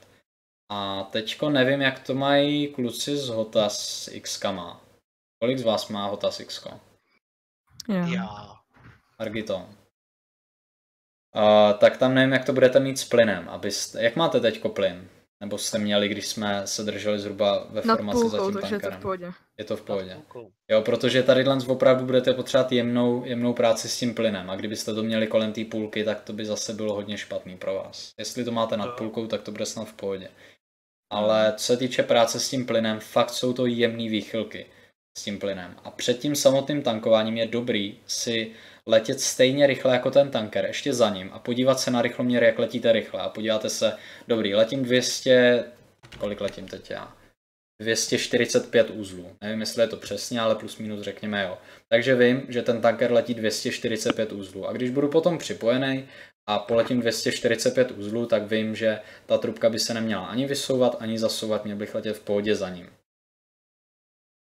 A teďko nevím, jak to mají kluci z Hotas X. -kama. Kolik z vás má Hotas X? Já. Já. Argiton. Uh, tak tam nevím, jak to budete mít s plynem. Abyste, jak máte teďko plyn? Nebo jste měli, když jsme se drželi zhruba ve Nad formaci za půlkou, tím takže je to v tankerem? pohodě. Je to v pohodě. Jo, protože tady opravdu budete potřebovat jemnou, jemnou práci s tím plynem a kdybyste to měli kolem té půlky, tak to by zase bylo hodně špatný pro vás. Jestli to máte nad půlkou, tak to bude snad v pohodě. Ale co se týče práce s tím plynem, fakt jsou to jemné výchylky s tím plynem. A před tím samotným tankováním je dobrý si letět stejně rychle jako ten tanker, ještě za ním a podívat se na rychloměr, jak letíte rychle a podíváte se, dobrý, letím 200, kolik letím teď já? 245 uzlů. Nevím, jestli je to přesně, ale plus minus řekněme jo. Takže vím, že ten tanker letí 245 uzlů. A když budu potom připojený a poletím 245 uzlů, tak vím, že ta trubka by se neměla ani vysouvat, ani zasouvat, měl bych letět v pohodě za ním.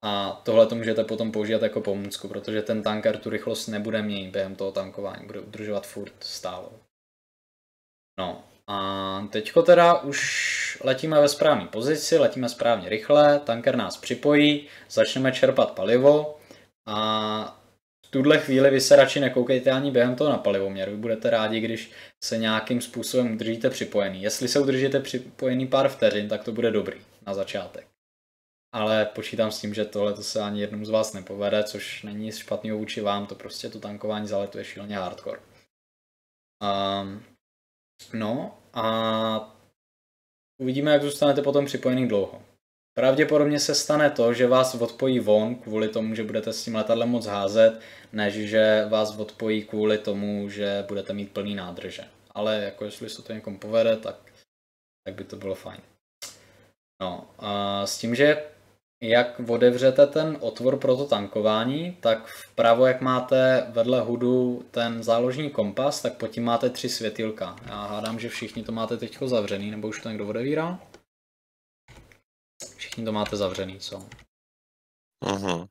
A tohle to můžete potom použít jako pomůcku, protože ten tanker tu rychlost nebude měnit během toho tankování, bude udržovat furt stálou. No a teďko teda už letíme ve správné pozici, letíme správně rychle, tanker nás připojí, začneme čerpat palivo a v tuhle chvíli vy se radši nekoukejte ani během toho na palivoměr. Vy budete rádi, když se nějakým způsobem udržíte připojený. Jestli se udržíte připojený pár vteřin, tak to bude dobrý na začátek. Ale počítám s tím, že tohle to se ani jednomu z vás nepovede, což není nic špatného vůči vám, to prostě to tankování zaletuje šíleně hardcore. Um, no a uvidíme, jak zůstanete potom připojený dlouho. Pravděpodobně se stane to, že vás odpojí von kvůli tomu, že budete s tím letadlem moc házet, než že vás odpojí kvůli tomu, že budete mít plný nádrže. Ale jako jestli se to někomu povede, tak, tak by to bylo fajn. No, a s tím, že jak otevřete ten otvor pro to tankování, tak vpravo, jak máte vedle hudu ten záložní kompas, tak pod tím máte tři světilka. Já hádám, že všichni to máte teď zavřený, nebo už to někdo odevírá? Všichni to máte zavřený, co? Mhm.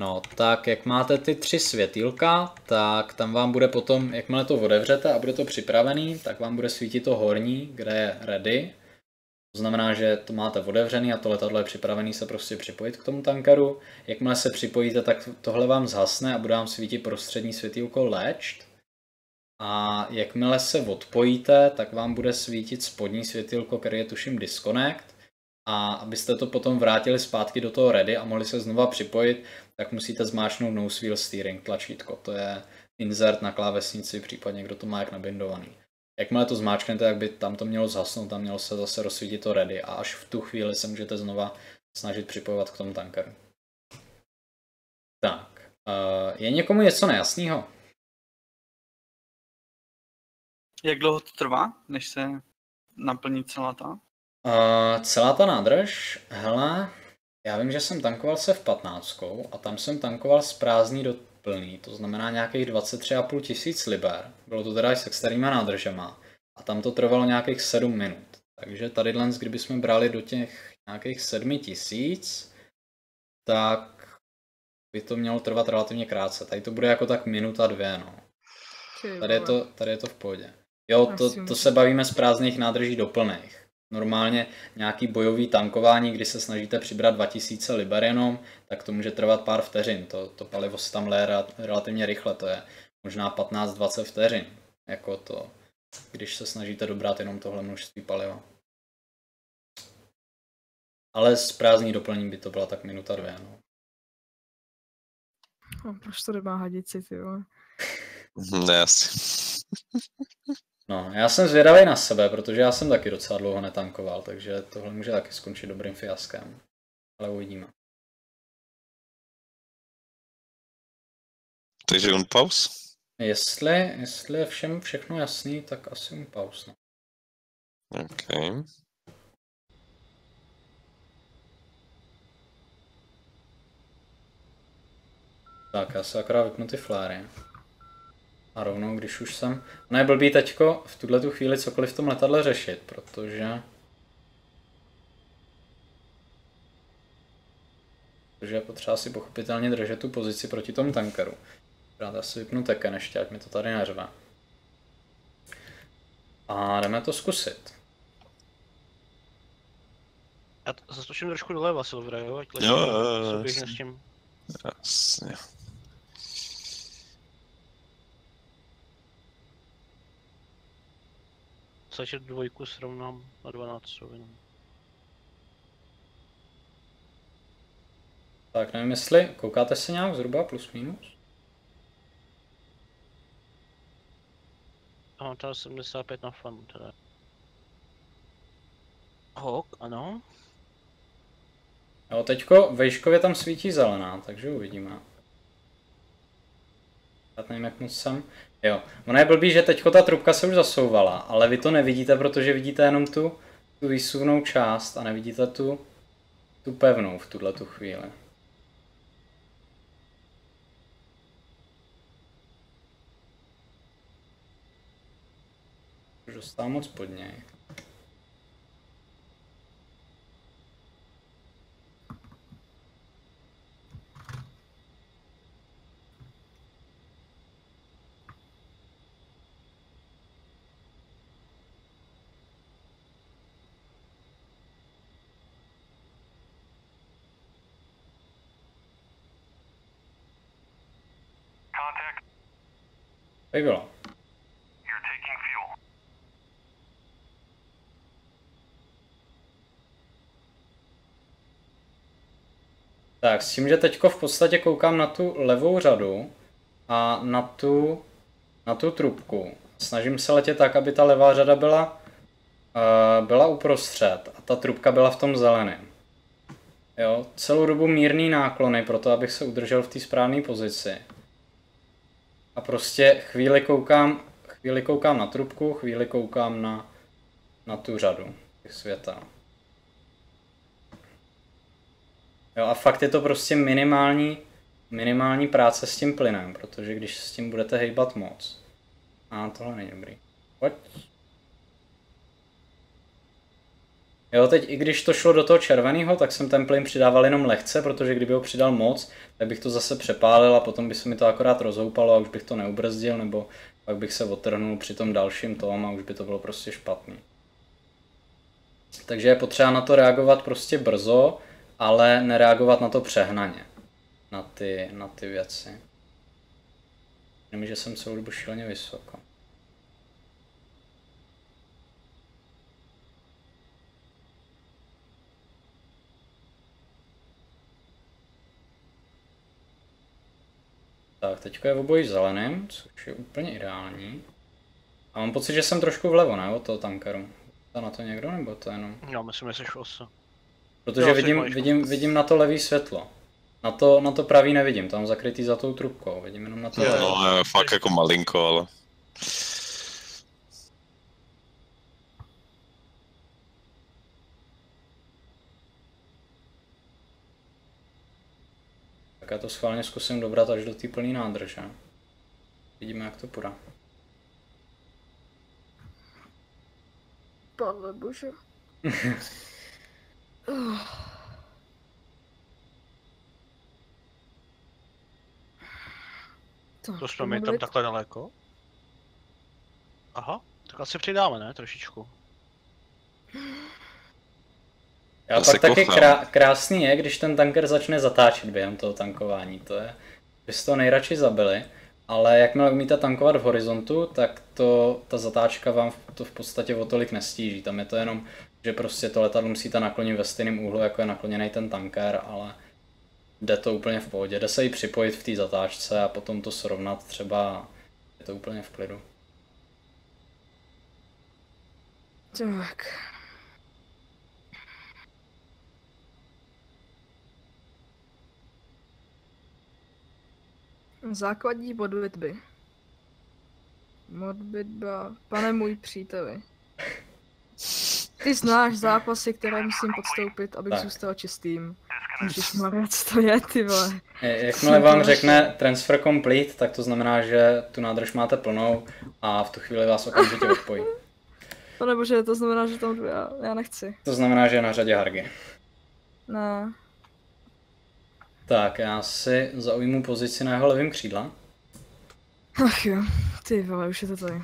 No, tak jak máte ty tři světýlka, tak tam vám bude potom, jakmile to otevřete a bude to připravený, tak vám bude svítit to horní, kde je ready. To znamená, že to máte otevřený a to letadlo je připravený se prostě připojit k tomu tankeru. Jakmile se připojíte, tak tohle vám zhasne a bude vám svítit prostřední světýlko lečt. A jakmile se odpojíte, tak vám bude svítit spodní světýlko, který je tuším disconnect. A abyste to potom vrátili zpátky do toho ready a mohli se znova připojit, tak musíte zmáčknout nose wheel steering tlačítko. To je insert na klávesnici, případně kdo to má jak nabindovaný. Jakmile to zmáčknete, tak by tam to mělo zhasnout, tam mělo se zase rozsvítit to ready a až v tu chvíli se můžete znova snažit připojovat k tomu tankeru. Tak, uh, je někomu něco nejasného? Jak dlouho to trvá, než se naplní celá ta? Uh, celá ta nádrž, hele, já vím, že jsem tankoval se v 15 a tam jsem tankoval z prázdný do plný, to znamená nějakých 23,5 tisíc liber. Bylo to teda i s externíma nádržema a tam to trvalo nějakých 7 minut. Takže tady dnes, kdybychom brali do těch nějakých 7 tisíc, tak by to mělo trvat relativně krátce. Tady to bude jako tak minuta dvě, no. Tady je to, tady je to v pohodě. Jo, to, to se bavíme z prázdných nádrží do plných. Normálně nějaký bojový tankování, kdy se snažíte přibrat 2000 liber jenom, tak to může trvat pár vteřin. To, to palivo se tam leje relativně rychle, to je možná 15-20 vteřin. Jako to, když se snažíte dobrat jenom tohle množství paliva. Ale z prázdný doplnění by to byla tak minuta dvě. No. No, proč to nemá hadici, ty vole. *laughs* Ne, asi. No, já jsem zvědavý na sebe, protože já jsem taky docela dlouho netankoval, takže tohle může taky skončit dobrým fiaskem. Ale uvidíme. Takže on pauz? Jestli, jestli je všem všechno jasný, tak asi mu pauz. No. OK. Tak, já se akorát vypnu ty fláry. A rovnou, když už jsem... No je blbý teďko v tuhle tu chvíli cokoliv v tom letadle řešit, protože... Protože je potřeba si pochopitelně držet tu pozici proti tomu tankeru. Rád asi vypnu teken ještě, ať mi to tady neřve. A jdeme to zkusit. Já t- zastočím trošku doleva, Silvera, jo? Ať Jo, jo, jo, jasně. s tím. Jasně. Začet dvojku srovnám na 12 rovinu. Tak nevím jestli, koukáte se nějak zhruba plus minus? Mám tady 75 na fanu teda. Hok, ano. Jo, teďko vejškově tam svítí zelená, takže uvidíme. Já nevím, jak moc jsem. Jo, ono je blbý, že teďko ta trubka se už zasouvala, ale vy to nevidíte, protože vidíte jenom tu, tu výsuvnou část a nevidíte tu, tu pevnou v tuhle tu chvíli. Už dostávám moc pod něj. Tak bylo. Tak, s tím, že teďko v podstatě koukám na tu levou řadu a na tu, na tu trubku. Snažím se letět tak, aby ta levá řada byla, uh, byla uprostřed a ta trubka byla v tom zeleném. Jo, celou dobu mírný náklony pro to, abych se udržel v té správné pozici. A prostě chvíli koukám, chvíli koukám na trubku, chvíli koukám na, na tu řadu světa. Jo, a fakt je to prostě minimální, minimální práce s tím plynem, protože když s tím budete hejbat moc. A tohle není dobrý. Pojď. Jo, teď i když to šlo do toho červeného, tak jsem ten plyn přidával jenom lehce, protože kdyby ho přidal moc, tak bych to zase přepálil a potom by se mi to akorát rozhoupalo a už bych to neubrzdil, nebo pak bych se otrhnul při tom dalším tom a už by to bylo prostě špatný. Takže je potřeba na to reagovat prostě brzo, ale nereagovat na to přehnaně. Na ty, na ty věci. Jenom, že jsem celou dobu šíleně vysoko. Tak, teďka je v oboji zeleným, což je úplně ideální. A mám pocit, že jsem trošku vlevo, ne, od toho tankeru. To na to někdo, nebo to jenom? Já myslím, že jsi v ose. Protože Jo, vidím, vidím, vidím na to levý světlo. Na to, na to pravý nevidím, tam zakrytý za tou trubkou, vidím jenom na to levý. No, je fakt jako malinko, ale... Tak já to schválně zkusím dobrat až do té plné nádrže. Vidíme, jak to půjde. Pane bože. *laughs* Tak, To jsme my tam takhle daleko? Aha, tak asi přidáme, ne? Trošičku. Já To se pak taky krá, krásný je, když ten tanker začne zatáčet během toho tankování. To je, byste to nejradši zabili, ale jakmile umíte tankovat v horizontu, tak to, ta zatáčka vám to v podstatě o tolik nestíží. Tam je to jenom, že prostě to letadlo musíte naklonit ve stejném úhlu, jako je nakloněný ten tanker, ale jde to úplně v pohodě. Jde se i připojit v té zatáčce a potom to srovnat třeba, je to úplně v klidu. Tak. Základní modlitby. Modlitba, pane můj příteli. Ty znáš zápasy, které musím podstoupit, abych Tak. zůstal čistým. Ježišmarja, co to je, ty vole. Jakmile vám řekne transfer complete, tak to znamená, že tu nádrž máte plnou a v tu chvíli vás okamžitě odpojí. Pane bože, to znamená, že tam já, já nechci. To znamená, že je na řadě Hargy. Ne. Tak, já si zaujmu pozici na jeho levém křídle. Ach jo, ty vole, už je to tady.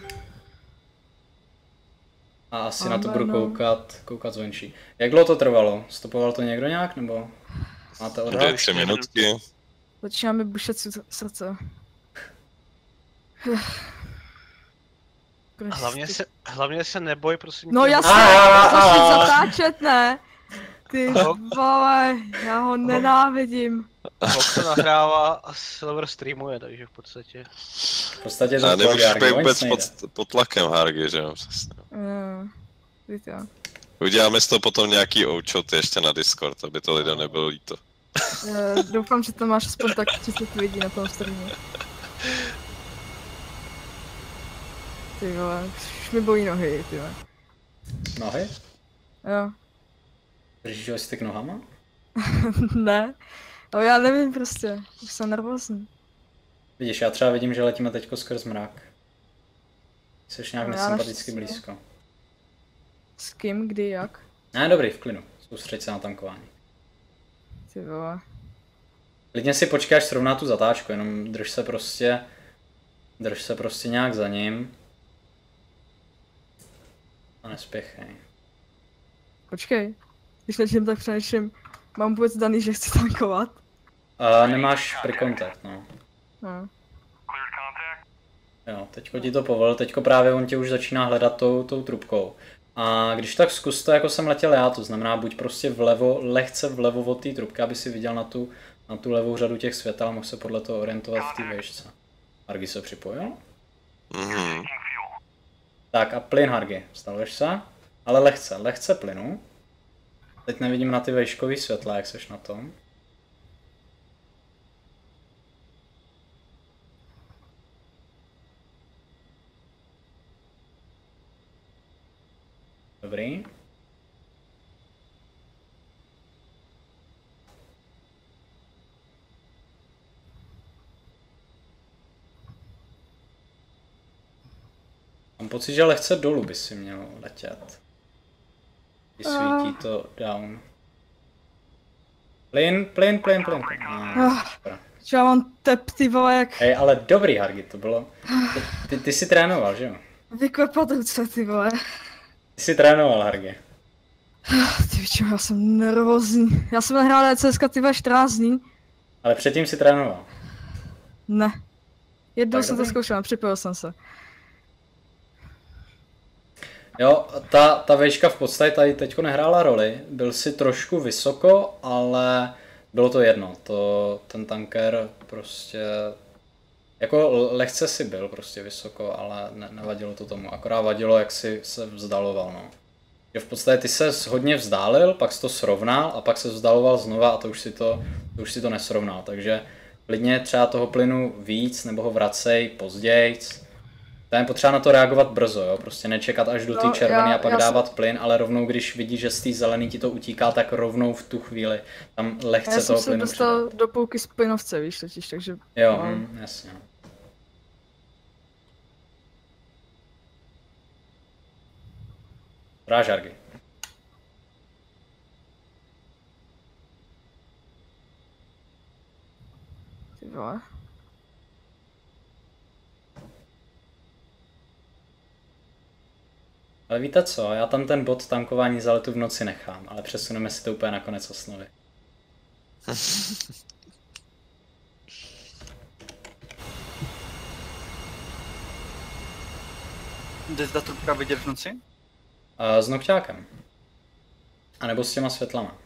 A asi na to budu no. koukat, koukat zvenčí. Jak dlouho to trvalo? Stopoval to někdo nějak, nebo máte odhad? Dvě, tři minutky. Začíná mi bušet si- srdce. *sighs* Hlavně se, hlavně se neboj, prosím. No tě. jasně, A, a, začít zatáčet, ne? Ty vole, já ho nenávidím. Hok se nahrává a Silver streamuje, takže v podstatě. V podstatě to A pohodě, nemůžeš Hargy, být vůbec nejde. pod, pod tlakem Hargy, že jo? Přesně. Víte jo. Uděláme z toho potom nějaký ouchot ještě na Discord, aby to lidem nebylo líto. Eh, Doufám, že to máš aspoň tak 30 lidí na tom streamu. Ty vole, už mi bolí nohy, ty vole. Nohy? Jo, Držíš ho styk nohama? *laughs* ne. Ale já nevím prostě, už jsem nervózní. Vidíš, já třeba vidím, že letíme teďko skrz mrak. Jsi nějak No, nesympaticky blízko. S kým, kdy, jak? Ne, dobrý, v klidu. Soustřeď se na tankování. Ty vole. Klidně si počkej, až srovná tu zatáčku, jenom drž se prostě, drž se prostě nějak za ním. A nespěchej. Počkej. Když nečím, tak přemýšlím, mám vůbec daný, že chci tankovat? A nemáš prekontakt, no. No. Contact. Jo, teďko ti to povolil, teďko právě on tě už začíná hledat tou, tou trubkou. A když tak zkus to, jako jsem letěl já, to znamená buď prostě vlevo, lehce vlevo od té trubky, aby si viděl na tu, na tu levou řadu těch světel a mohl se podle toho orientovat v té výšce. Hargy se připojil? Mhm. Tak a plyn Hargy, stavuješ se? Ale lehce, lehce plynu. Teď nevidím na ty vejškový světla, jak seš na tom. Dobrý. Mám pocit, že lehce dolů by si měl letět. Vysvítí to down. Plyn, plyn, plyn, plyn. Ah, Ah. Že já mám tep, ty vole, jak Hej, ale dobrý Hargy, to bylo. Ty, ty, ty jsi trénoval, že jo? vyklepat ruce, ty vole. Ty jsi trénoval Hargy. Ty čo, já jsem nervózní. Já jsem nehrál DCS ty vole 14 dní. Ale předtím si trénoval. Ne. Jednou Tak jsem to dobrý. zkoušela, připojil jsem se. Jo, ta, ta vejška v podstatě tady teďko nehrála roli. Byl si trošku vysoko, ale bylo to jedno. To, ten tanker prostě... Jako lehce si byl prostě vysoko, ale ne, nevadilo to tomu. Akorát vadilo, jak si se vzdaloval, no. Že v podstatě ty se hodně vzdálil, pak jsi to srovnal a pak se vzdaloval znova a to už si to, to, už si to nesrovnal. Takže klidně třeba toho plynu víc nebo ho vracej později. Tam je potřeba na to reagovat brzo, jo? prostě nečekat až do té No, červené já- a pak já jsem- dávat plyn, ale rovnou, když vidíš, že z té zelený ti to utíká, tak rovnou v tu chvíli tam lehce já jsem toho se plynu dostal do půlky z plynovce, víš, totiž, takže... Jo, no. mm, jasně. Dobrá, Žargy. Ty vole. Ale víte co, já tam ten bod tankování za letu v noci nechám, ale přesuneme si to úplně na konec osnovy. Jde ta trubka vidět v noci? A s nokťákem. A nebo s těma světlama.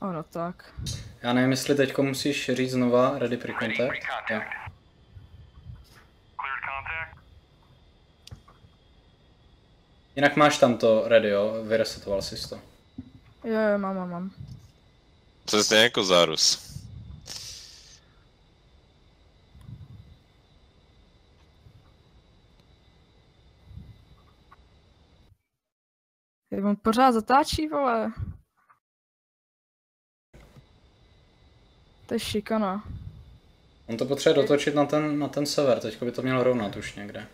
Ano, tak. Já nevím, jestli teďko musíš říct znova ready pre Ready contact. Pre-contact. Cleared contact. Jinak máš tam to ready, jo? Vyresetoval jsi to. Jo, jo, mám, mám, mám. Přesně jako Zárus. Ty on pořád zatáčí, vole. To je šikana. On to potřebuje dotočit na ten, na ten sever, teďko by to mělo rovnat už někde.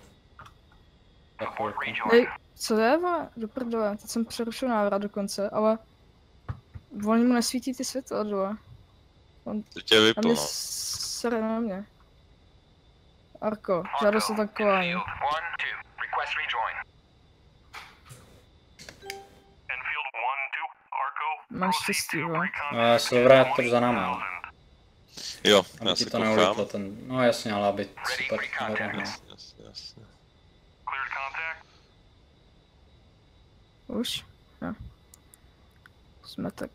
Hej, co je, vole? Do prdele, teď jsem přerušil návrat dokonce, ale... On mu nesvítí ty světla, vole. To tě vyplo, mě no. sere na mě. Arko, žádost o tankování. Infield, one, two. Request rejoin. Enfield 1 to Arco. Máš štěstí, vole. No, já se vrátil za náma, Jo, aby já ti se to neulítlo ten, no jasně, ale aby super nedohnal. Jasně, jasně. Už? Jo. Jsme tak,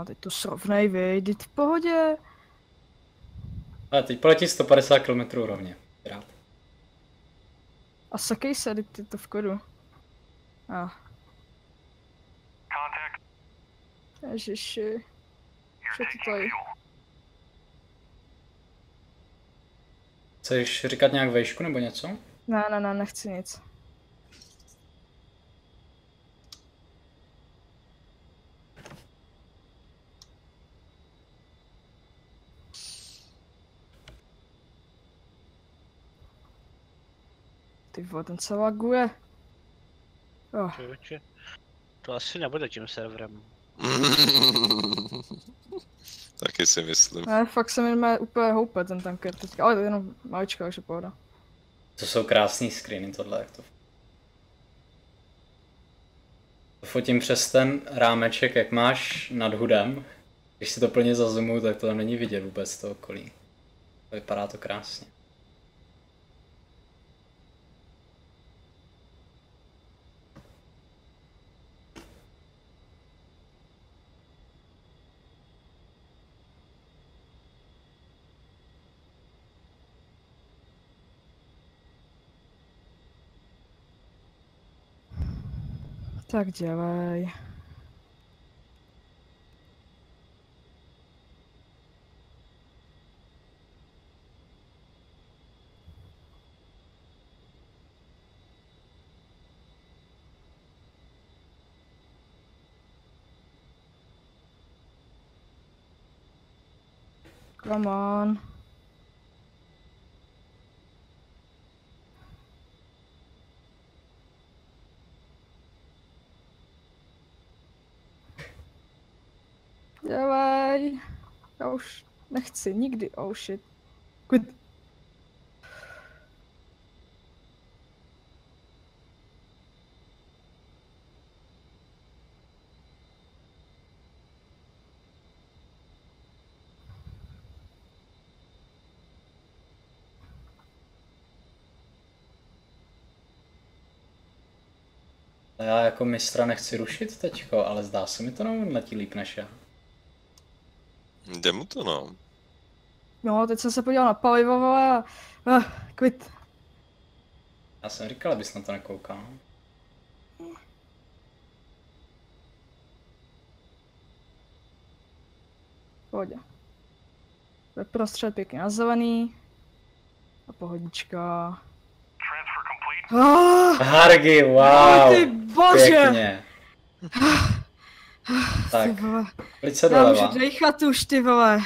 A teď to srovnej, vy, jdi v pohodě. Ale teď poletí 150 km rovně. Rád. A sakej se, teď ty to v kodu. A, ježiši. Co to tady? Chceš říkat nějak vejšku nebo něco? Ne, ne, ne, nechci nic. Ty vole, ten se laguje. Oh, Člověče. To asi nebude tím serverem. *laughs* Taky si myslím. ne, fakt se mi má úplně houpe ten tanker teďka, ale to je jenom malička, takže pohoda. To jsou krásný screeny tohle, jak to. To fotím přes ten rámeček, jak máš nad hudem. Když si to plně zazumu, tak to tam není vidět vůbec to okolí. Vypadá to krásně. Tak dělej. Come on. Dělej. Já už nechci nikdy, oh shit. Good. Já jako mistra nechci rušit teďko, ale zdá se mi to no, letí líp než já. Jde mu to, no. No, teď jsem se podíval na palivo, vole, a... Uh, quit. Já jsem říkal, abys na to nekoukal. Pohodě. Ve prostřed pěkně na zelený. A pohodička. Ah, Hargy, oh, wow! ty bože! Pěkně. *sighs* Tak, pojď se Já můžu doleva. dechat už, ty vole.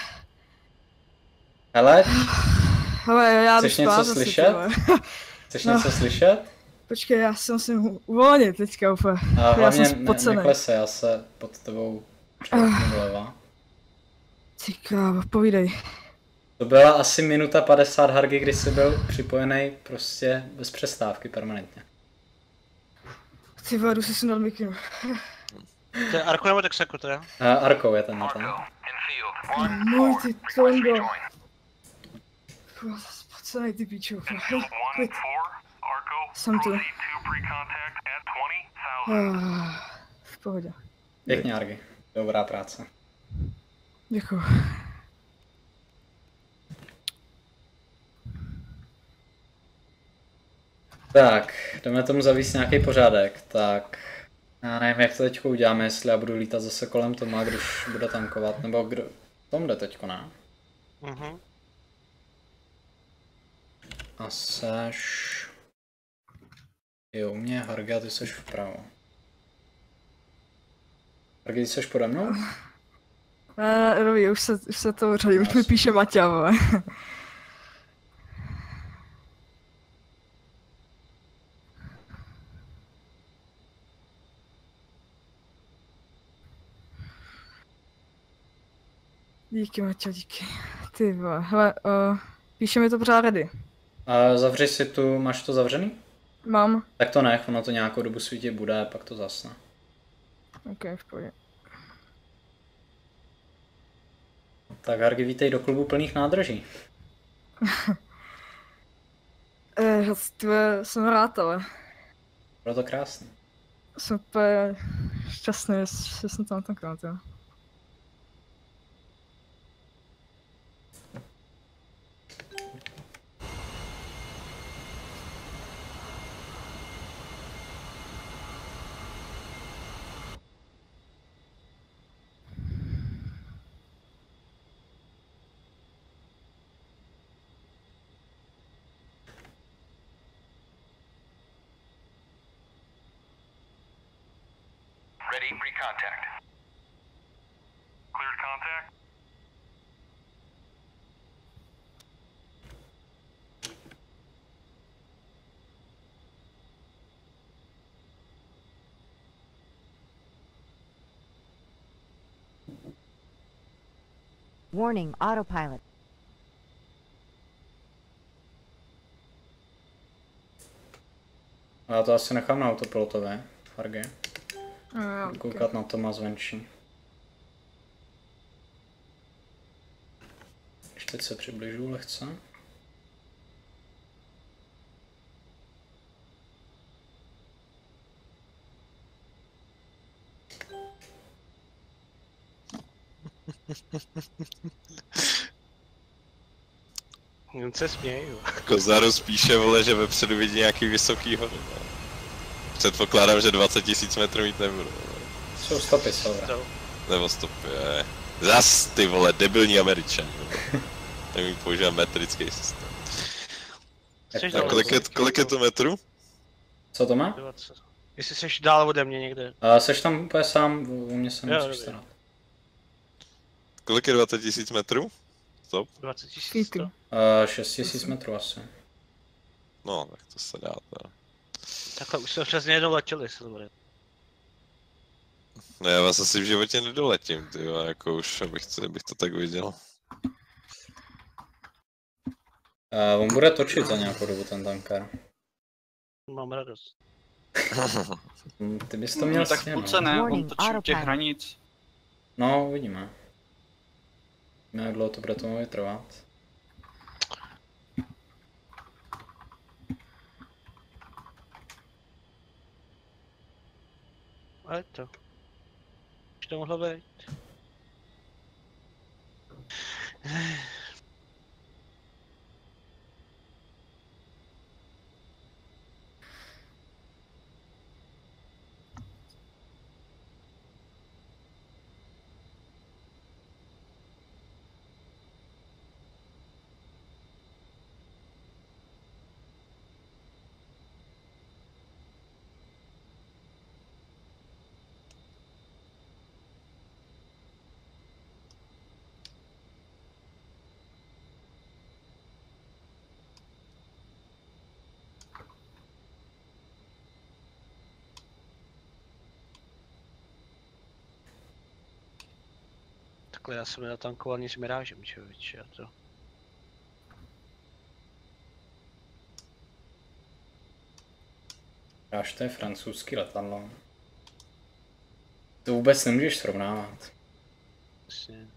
Hele, *sighs* Hele, já Chceš něco ty slyšet? *laughs* chceš No. něco slyšet? Počkej, já se musím uvolnit teďka úplně. A já jsem ne, neklesej, já se pod tebou přehodnu doleva. Ty krávo, povídej. To byla asi minuta 50 Hargy, kdy jsi byl připojený prostě bez přestávky permanentně. Ty vole, jdu si sundat mikinu. *laughs* To je Arko nebo Texaco, to je? Uh, Arkou je ten na ten. Můj ty tondo. rejoin. Pocenej ty píču. Four, Arco. Jsem tu. Ah, V pohodě. Pěkně, Argy. Dobrá práce. Děkuju. Tak, jdeme tomu zavíst nějaký pořádek, tak já nevím, jak to teď uděláme, jestli já budu lítat zase kolem Toma, když bude tankovat, nebo kdo, Tom jde teďko, ne? Mhm. A seš... Jo, u mě je Harga, ty seš vpravo. Harga, ty seš pode mnou? Ne, Rovi, už se, už se to řadí, už mi píše Maťa, Díky, Maťo, díky. Ty vole, hele, uh, píše mi to pořád ready. A zavři si tu, máš to zavřený? Mám. Tak to nech, ono to nějakou dobu svítit bude, pak to zasne. OK, v pohodě. Tak Hargy, vítej do klubu plných nádrží. *laughs* Eh, ty vole, jsem rád, ale Bylo to krásné. jsem úplně šťastný, že jsem tam tenkrát, jo. Pre-contact. Cleared contact. Warning, autopilot. A já to asi nechám na autopilotové, Hargy. Uh, okay. Koukat na Toma zvenčí. Když teď se přibližu lehce. Jen se směju. Kozaru spíše vole, že vepředu vidí nějaký vysoký hory. Předpokládám, že 20 tisíc metrů mít nebudu. Jsou stopy, jsou. Nebo stopě. Zas ty vole, debilní američan. Nevím, používám metrický systém. A kolik je, kolik je to metrů? Co to má? 20. Jestli jsi dál ode mě někde. A seš tam úplně sám, u mě se musíš starat. Kolik je 20 tisíc metrů? Stop. 20 tisíc. Uh, 6000 metrů asi. No, tak to se dá. To. Takhle už jsme přesně jednou letěli, Silver. No já vás asi v životě nedoletím, ty jo, jako už abych to, abych to tak viděl. Uh, on bude točit za nějakou dobu ten tanker. Mám radost. Hm, Ty bys to měl No, tak půlce no. ne, on točí u těch hranic. no, uvidíme. Uvidíme, Jak dlouho to bude tomu trvat. A je to. Už Takhle já jsem nenatankoval nic Mirážem, člověče, a to. Až to je francouzský letadlo. To vůbec nemůžeš srovnávat. Jasně.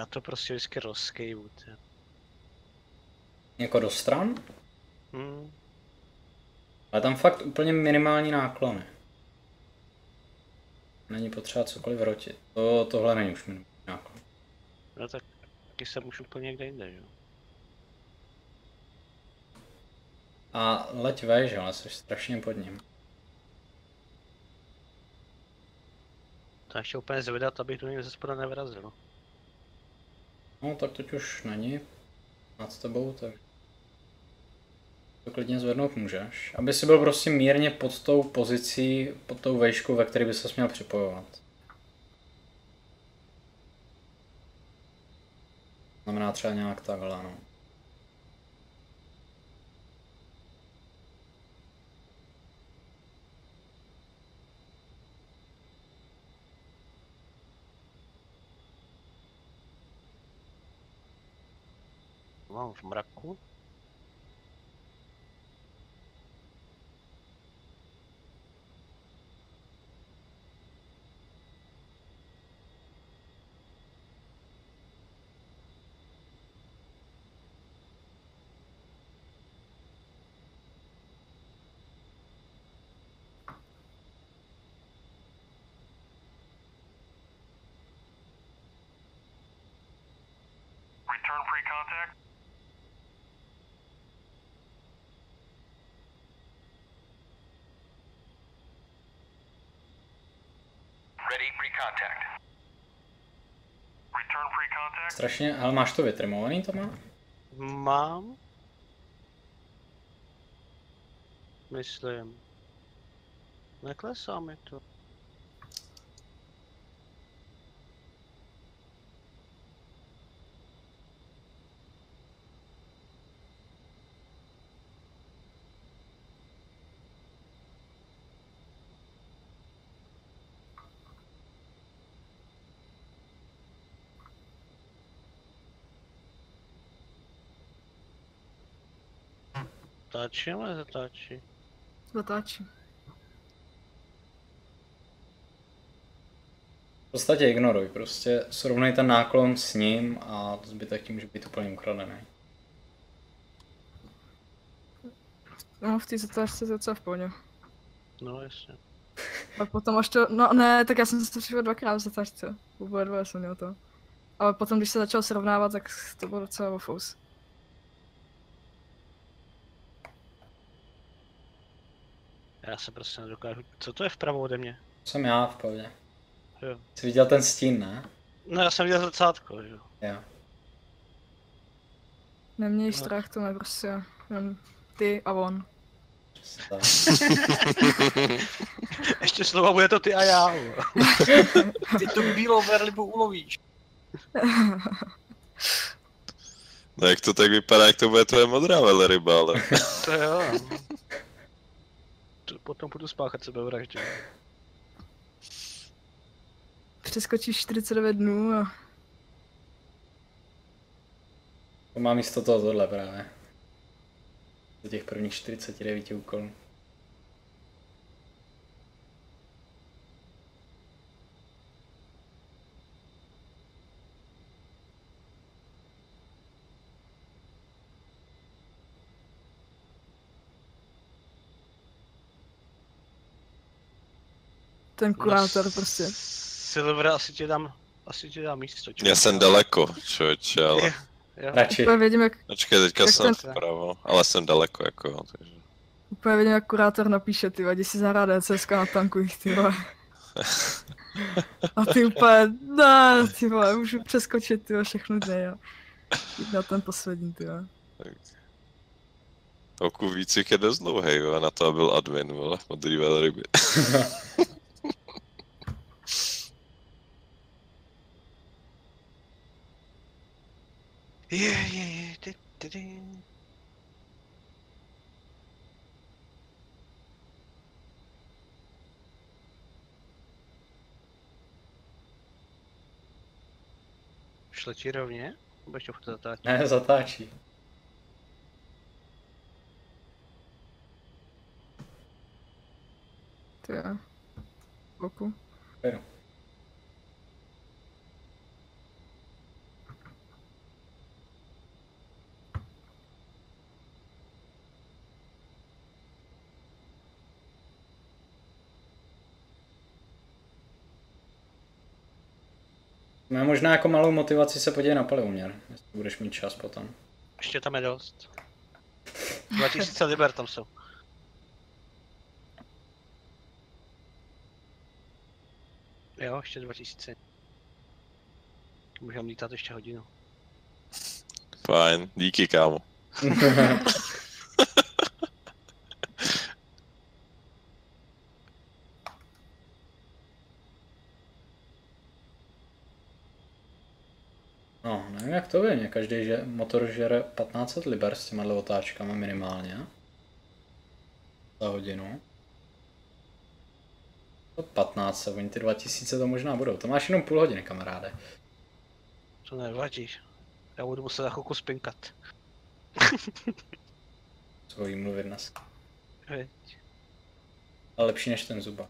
Já to prostě vždycky rozkejvu. Jako do stran, Hm, ale tam fakt úplně minimální náklony. Není potřeba cokoliv vrotit. To, tohle není už minimální náklon. no tak taky jsem už úplně někde jinde, jo. A leď veš, ale jsi strašně pod ním. To ještě úplně zvedat, abych do něj ze spoda nevrazil. No tak teď už není nad tebou, tak to klidně zvednout můžeš. Aby si byl prostě mírně pod tou pozicí, pod tou vejškou, ve které by se měl připojovat. Znamená třeba nějak takhle, no. Mám v mraku. Return free contact. Ready, recontact. Return free contact. Strašně, ale máš to vytrimovaný, to má? Mám. Myslím. Neklesá mi to. Zatáčí, ale zatáčí. Zatáčí. V podstatě ignoruj, prostě srovnej ten náklon s ním a zbytek tím může být úplně ukradený. No, v té zatáčce je to docela v pohodě. No jasně. *laughs* A potom až to, no ne, tak já jsem se to přišel dvakrát v zatáčce. Oboje dvoje jsem měl to. Ale potom, když se začal srovnávat, tak to bylo docela ofous. Já se prostě nedokážu. Co to je vpravo ode mě? Jsem já v pohodě. Jo. Jsi viděl ten stín, ne? No já jsem viděl zrcátko, jo. Jo. Neměj No. strach, to je prostě jenom ty a on. *laughs* Ještě slova bude to ty a já. jo. *laughs* ty tu bílou verlibu ulovíš. No jak to tak vypadá, jak to bude tvoje modrá veleryba, ale... To jo. To potom budu spáchat sebevraždu. Přeskočíš 49 dnů a To má místo toho tohle právě. Do těch prvních 49 úkolů. Ten kurátor No, prostě. Silver, asi ti dám, asi ti dám místo. Já jsem daleko, člověče, ale... Je. Jo. Radši. Úplně vidím, jak, Počkej, teďka Jak jsem ten- vpravo, ale jsem daleko, jako jo, takže... úplně vidím, jak kurátor napíše, ty jdi si zahrát DCSK na tankuj, ty vole. A ty úplně, ne, ty vole, můžu přeskočit, ty vole, všechno jde, jo. Jít na ten poslední, ty vole. Oku výcvik je dost dlouhej, jo, na to byl admin, vole, modrý velryby. *laughs* Je, je, je, ty, ty, ti rovně? Nebo ještě furt zatáčí? Ne, zatáčí. To je. Boku. Beru. Má možná jako malou motivaci se podívej na paliuměr, jestli budeš mít čas potom. Ještě tam je dost. 2000 liber tam jsou. Jo, ještě 2000. Můžeme lítat ještě hodinu. Fajn, díky kámo. *laughs* No, nevím jak to je, každý že motor žere 1500 liber s těma otáčkama minimálně. Za hodinu. To 15, oni ty 2000 to možná budou. To máš jenom půl hodiny, kamaráde. To nevadí. Já budu muset za chvilku spinkat. *laughs* Co jí mluvit dnes. Veď. Ale lepší než ten zuba.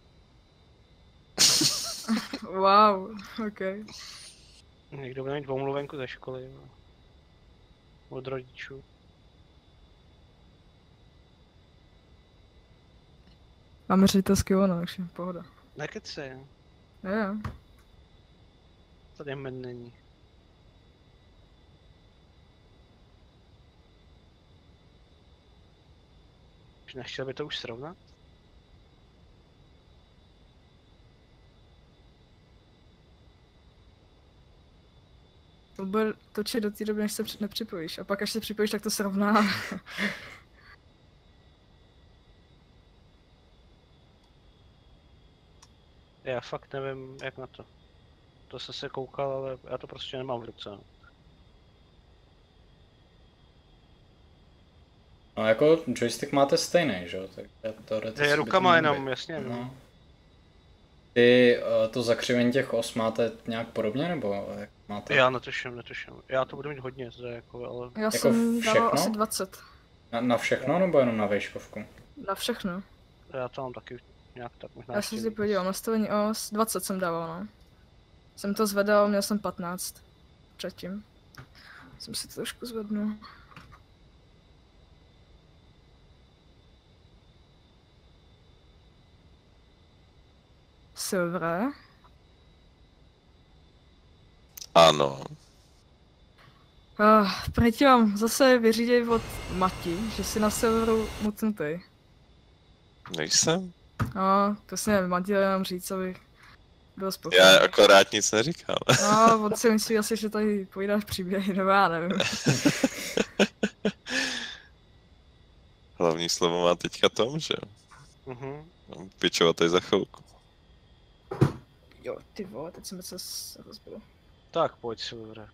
Wow, ok. Někdo bude mít omluvenku ze školy. no. Od rodičů. Máme ředitelský ono, takže pohoda. Nekece, Jo, jo. tady men není. Nechtěl by to už srovnat? To bude točit do té doby, než se při- nepřipojíš. A pak až se připojíš, tak to srovná. *laughs* Já fakt nevím, jak na to. To jsem se koukal, ale já to prostě nemám v ruce. no. No jako joystick máte stejný, že jo? Tak já to To je rukama jenom, jasně. No. Ty eh, to zakřivení těch os máte nějak podobně, nebo jak máte? Já netuším, netuším. Já to budu mít hodně zde, jako, ale Já Jako jsem všechno? asi 20. Na, na všechno, nebo jenom na vejškovku? Na všechno. já to mám taky nějak tak možná Já jsem si podíval, nastavení os 20 jsem dával, no. Jsem to zvedal, měl jsem 15. Předtím. Jsem si to trošku zvednul. Silver. Ano. Uh, Proti mám zase vyřídit od Mati, že si na serveru mutnutý. Nejsem? No, to si nevím, Mati jenom říct, abych byl spokojený. Já akorát nic neříkám. No, on si myslí asi, že tady povídáš příběhy, nebo já nevím. *laughs* Hlavní slovo má teďka Tom, že jo? Mhm. No, Pičovatej za chvilku. Jo, ty vole, teď jsem se rozbil. Tak pojď Silvere.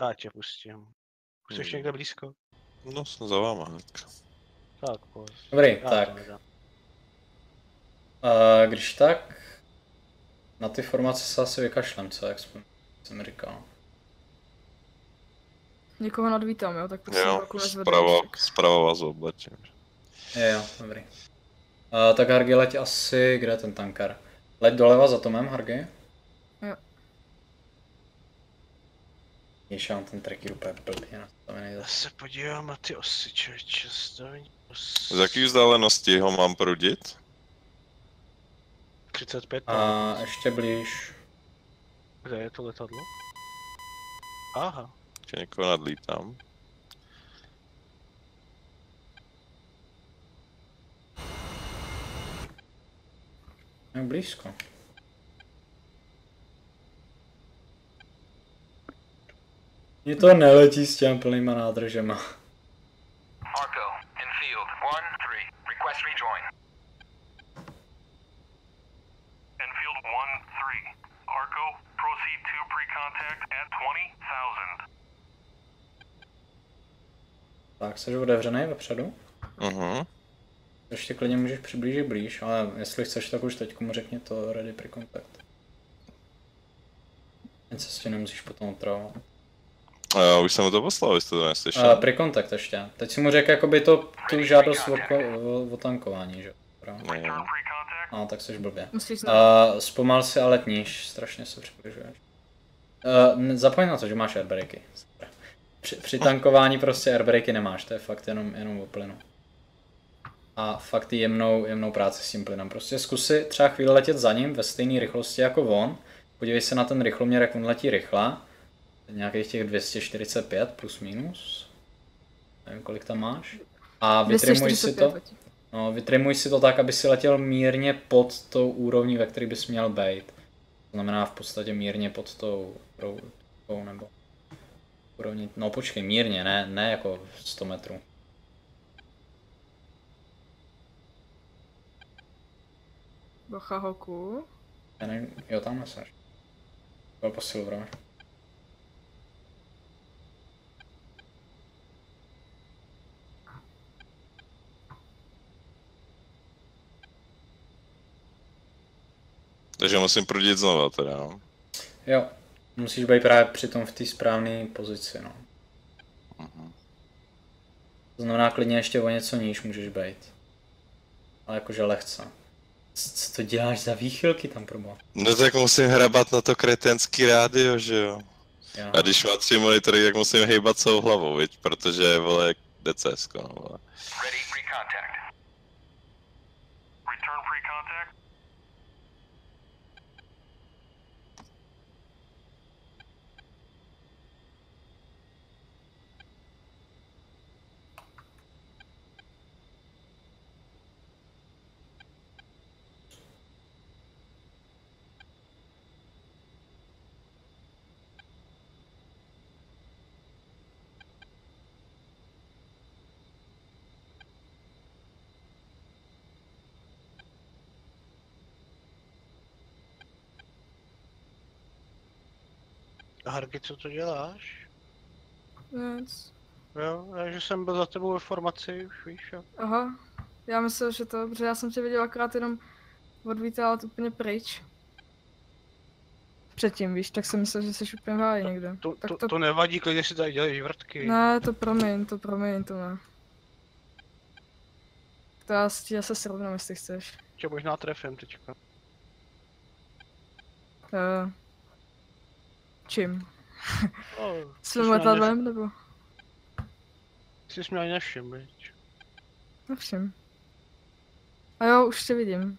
Já tě pustím. Už jsi Hmm. někde blízko? No, jsem za váma hnedka. Tak pojď. Dobrý, Já tak. A když tak, na ty formace se asi vykašlem, co, jak jsem, jsem říkal. Někoho nadvítám, jo, tak prosím, Jo, zprava, zprava vás oblečím. Jo, jo, dobrý. A, tak Hargy, leď asi, kde je ten tankar? Leď doleva za Tomem, Hargy? Jo. Já mám ten tracker úplně blbě nastavený. Já se podívám na ty osy, člověče, stavení os... Z jaký vzdálenosti ho mám prudit? 35, A A... ještě blíž. kde je to letadlo? Aha, Že někoho nadlítám. Tak blízko. Mně to neletí s těm plnýma nádržema. Marco, in field, one, three, request rejoin. Enfield one, three. Arco, proceed to pre-contact at 20,000. Tak, jsi otevřený vepředu? Mhm. Uh -huh. Ještě klidně můžeš přiblížit blíž, ale jestli chceš, tak už teď mu řekni to ready pre contact. Jen se s tím nemusíš potom otravovat. A já už jsem mu to poslal, vy jste to Uh, neslyšel. pre contact ještě. Teď si mu řekl jakoby to, tu žádost o, o, o tankování, že? Právě. No. No, tak jsi blbě. Musíš znát. Uh, zpomal si a letníš, strašně se přibližuješ. Uh, zapomeň na to, že máš airbraky. Super. Při, při tankování prostě airbraky nemáš, to je fakt jenom, jenom o plynu. A fakt jemnou, jemnou práci s tím plynem. Prostě zkus si třeba chvíli letět za ním ve stejné rychlosti jako on. Podívej se na ten rychloměr, jak on letí rychle. Nějakých těch 245 plus minus. Nevím, kolik tam máš. A vytrimuj si to. 245 letí. No, vytrimuj si to tak, aby si letěl mírně pod tou úrovní, ve které bys měl být. To znamená v podstatě mírně pod tou, tou, tou nebo úrovní, no počkej, mírně, ne, ne jako 100 metrů. Bacha hoku. Já nevím, jo, tam neseš. Byl posilu, vrame. Takže musím prudit znova teda, no. Jo, musíš být právě přitom v té správné pozici, no. Mhm. To znamená klidně ještě o něco níž můžeš být. Ale jakože lehce. Co, co to děláš za výchylky tam proboha? No tak musím hrabat na to kretenský rádio, že jo. Jo. A když má tři monitory, tak musím hejbat celou hlavou, viď? Protože, vole, DCS, no, vole. Ready, free contact. Return free contact. Harky, co to děláš? Nic. Jo, já, že jsem byl za tebou ve formaci, už víš, jo. Aha. Já myslel, že to, protože já jsem tě viděl akorát jenom odvítat úplně pryč. Předtím, víš, tak jsem myslel, že jsi úplně v háji někde. To, to, to, to nevadí, klidně si tady dělej vrtky. Ne, to promiň, to promiň, to ne. To já s tím se srovnám, jestli chceš. Tě možná trefím teďka. Uh, čím? *laughs* No, Svým letadlem, nebo? Jsi jsi mě ani nevšim, viď? No všem. A jo, už tě vidím.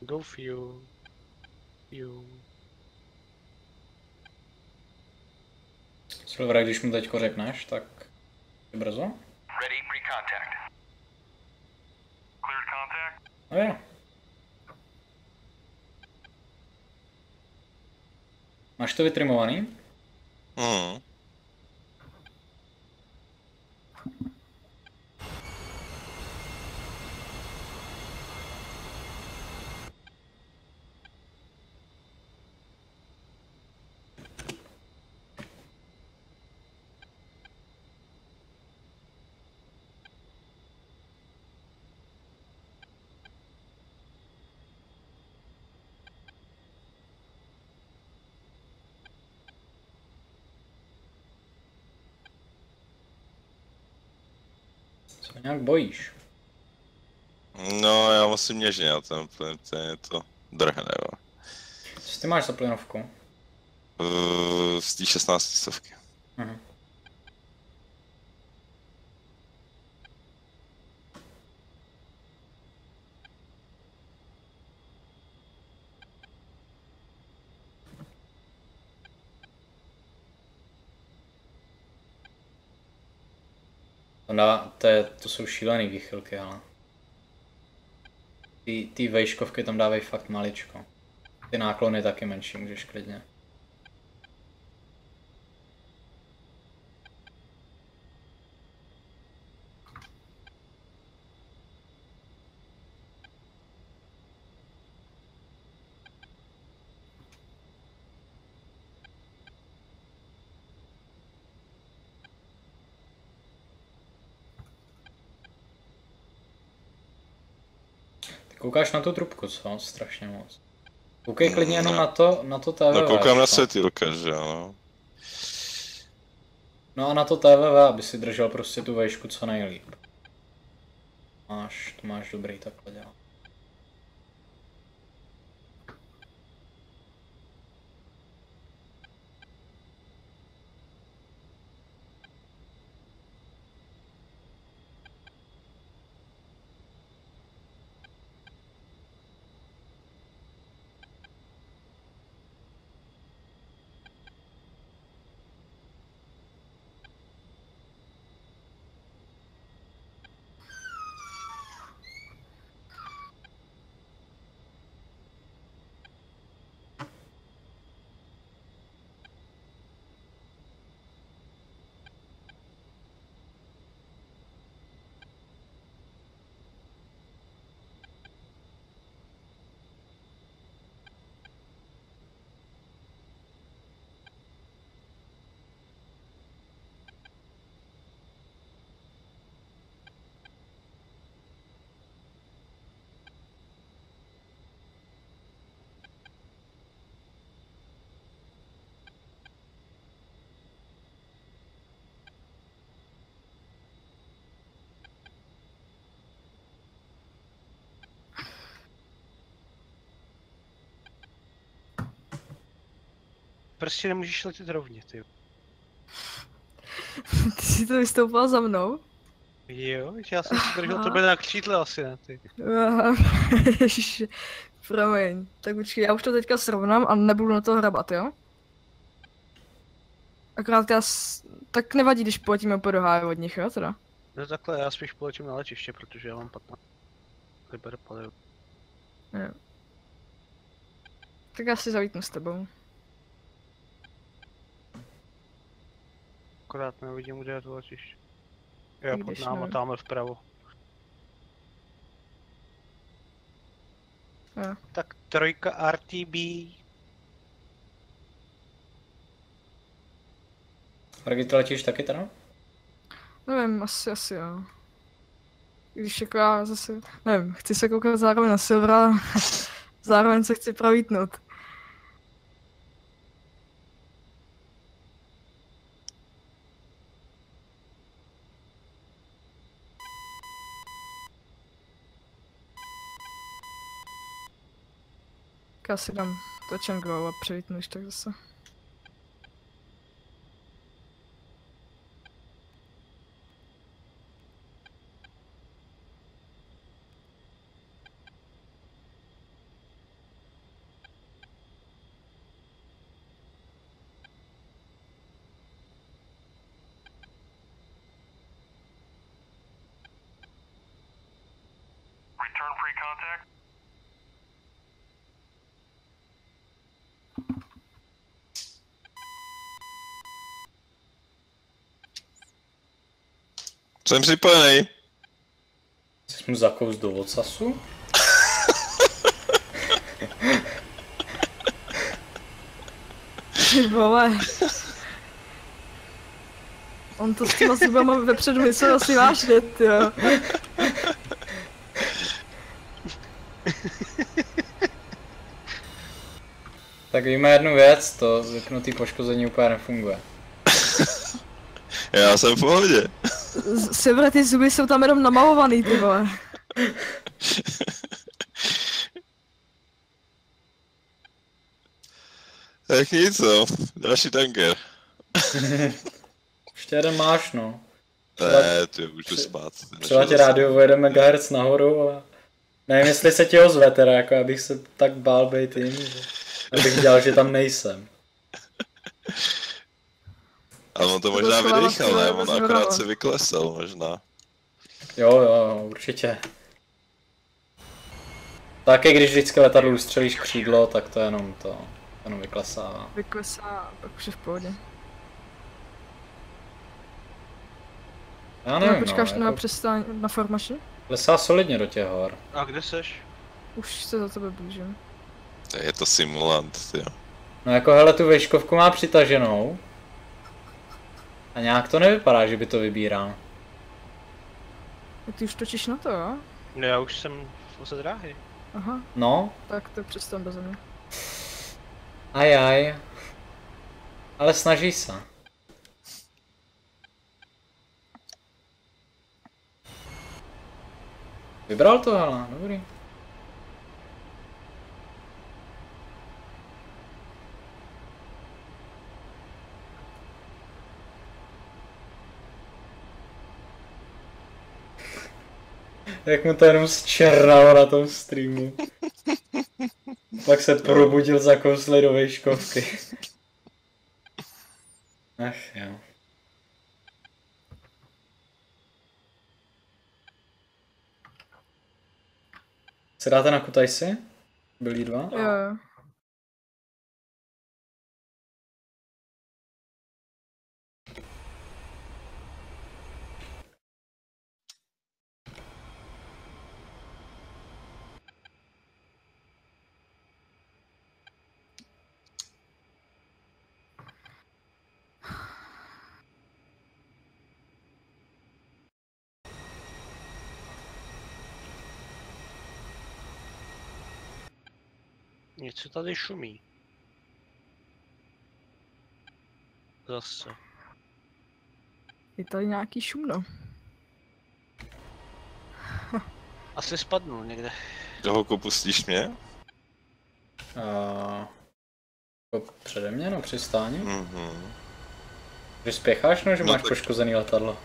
Go few. You. Silvera, když mu teďko řekneš, tak je brzo. Ready, free contact. Cleared contact. No jo. Máš to vytrimovaný? Mhm. Se nějak bojíš? No, já musím něžně na ten plyn, to je to drhne, jo. Co ty máš za plynovku? V- Z té 16 stovky. Mhm. Dá, to, je, to jsou šílený výchylky, ale. Ty, ty vejškovky tam dávají fakt maličko. Ty náklony taky menší, můžeš klidně. Koukáš na tu trubku, co? Strašně moc. Koukej klidně jenom na to, na to TVV. No koukám na světýlka, že jo. no. No a na to TVV, aby si držel prostě tu vejšku co nejlíp. Máš, to máš dobrý takhle dělat. Prostě nemůžeš letět rovně, ty. *laughs* Ty jsi to vystoupila za mnou? Jo, že já jsem si držel Aha. tebe na křídle asi, ne, ty. Aha, *laughs* ježiši, promiň. Tak počkej, já už to teďka srovnám a nebudu na to hrabat, jo? Akorát já s... Tak nevadí, když poletíme po doháje od nich, jo teda? No takhle, já spíš poletím na letiště, protože já mám 15 liber paliva. Jo. Tak já si zavítnu s tebou. Akorát nevidím, kde je to letiště. Jo, pod náma, tamhle vpravo. Jo. Tak trojka RTB. Margit, ty letíš taky teda? Nevím, asi, asi jo. Když jako já zase, nevím, chci se koukat zároveň na Silvera, *laughs* zároveň se chci pravítnout. Tak Já si dám touch and go a převítnu, tak zase. Jsem připojený. Jsi mu zakous do ocasu? Ty vole. On to s těma zubama vepředu myslel asi vážně, jo. Tak víme jednu věc, to zvyknutý poškození úplně nefunguje. Já jsem v pohodě. Severe, ty zuby jsou tam jenom namalovaný, ty vole. Tak nic no, další tanker. Ještě jeden máš, no. Ne, ty můžu spát. Třeba ti rádio vojede MHz nahoru, ale nevím, jestli se ti ozve teda, jako abych se tak bál být jim, že abych dělal, že tam nejsem. *laughs* A on to To možná vydechal, ne? On akorát se vyklesal možná. Jo, jo, určitě. Taky když vždycky letadlu ustřelíš křídlo, tak to jenom to, jenom vyklesává. Vyklesá, pak už je v pohodě. Já No, nevím, počkáš no, na jako přistání, na formaši? klesá solidně do těch hor. A kde seš? Už se za tebe blížím. Je to simulant, jo. No jako hele, tu vejškovku má přitaženou. A nějak to nevypadá, že by to vybíral. Ty už točíš na to, jo? No já už jsem ze dráhy. Aha, No, tak to představím bez mě. ajaj. Ale snaží se. Vybral to, ale dobrý. Jak mu to jenom zčernalo na tom streamu. Pak se probudil za kously do vejškovky. Ach jo. Se dáte na kutajsi? Byli dva? Jo, Něco tady šumí. Zase. Je tady nějaký šumno. Asi spadnul někde. Do hoku pustíš mě? Uh, přede mě na přistání? Mhm. Že spěcháš, no, že No máš tak- poškozený letadlo?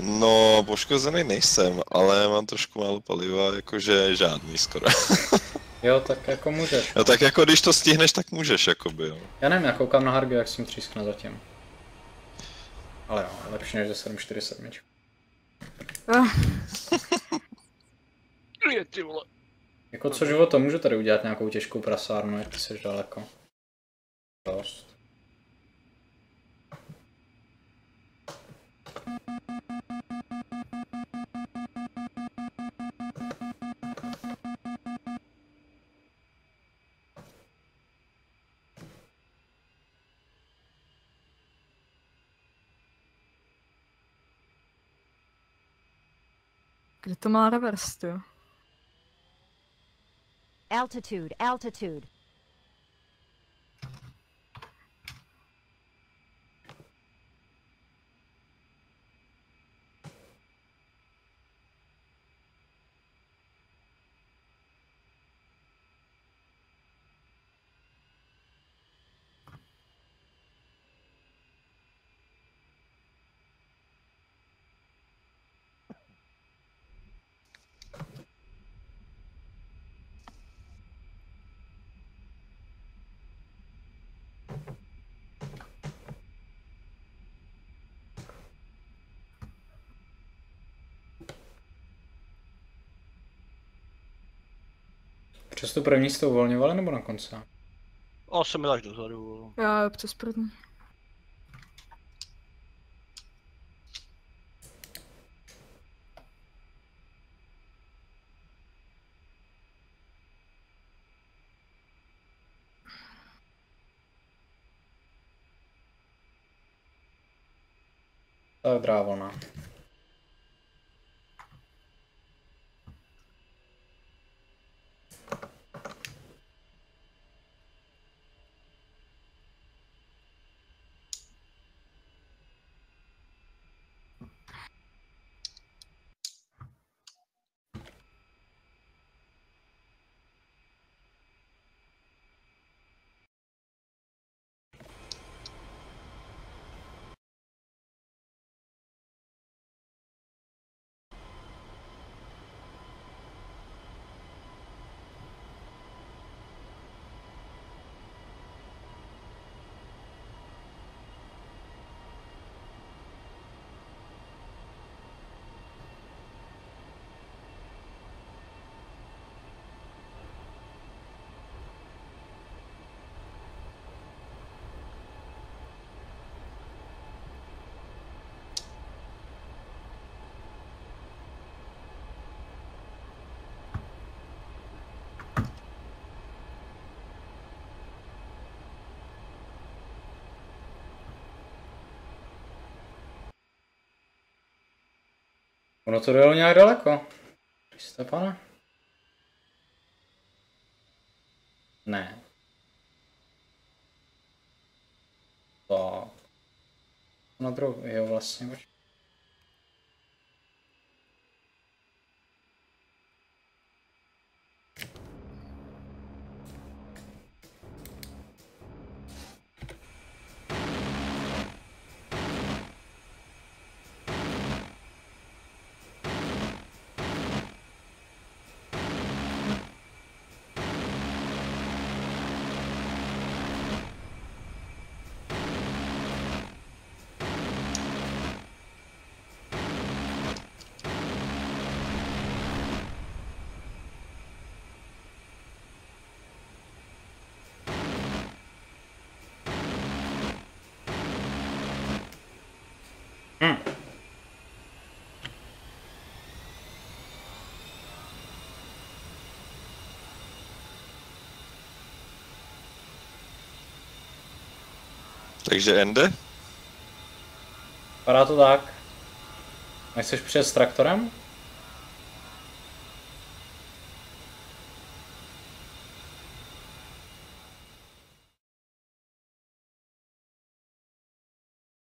No, poškozený nejsem, ale mám trošku málo paliva, jakože žádný skoro. *laughs* Jo, tak jako můžeš. No tak jako když to stihneš, tak můžeš, jakoby, jo. Já nevím, já koukám na Hargy, jak si mi třískne zatím. Ale jo, lepší než ze 747. Ah, Je ty vole. Jako co život, to můžu tady udělat nějakou těžkou prasárnu, jak ty jsi daleko. Dost. Kde to má reverse, jo? Altitude, altitude. Přes tu první jste uvolňovali nebo na konci? O, jsem byl až dozadu. Já přes první. Tak drávolná. Ono to dojelo nějak daleko. Jste pane. Ne. Tak. Na druhou, jo vlastně, počkej. Takže Ende? Vypadá to tak. Nechceš přijet s traktorem?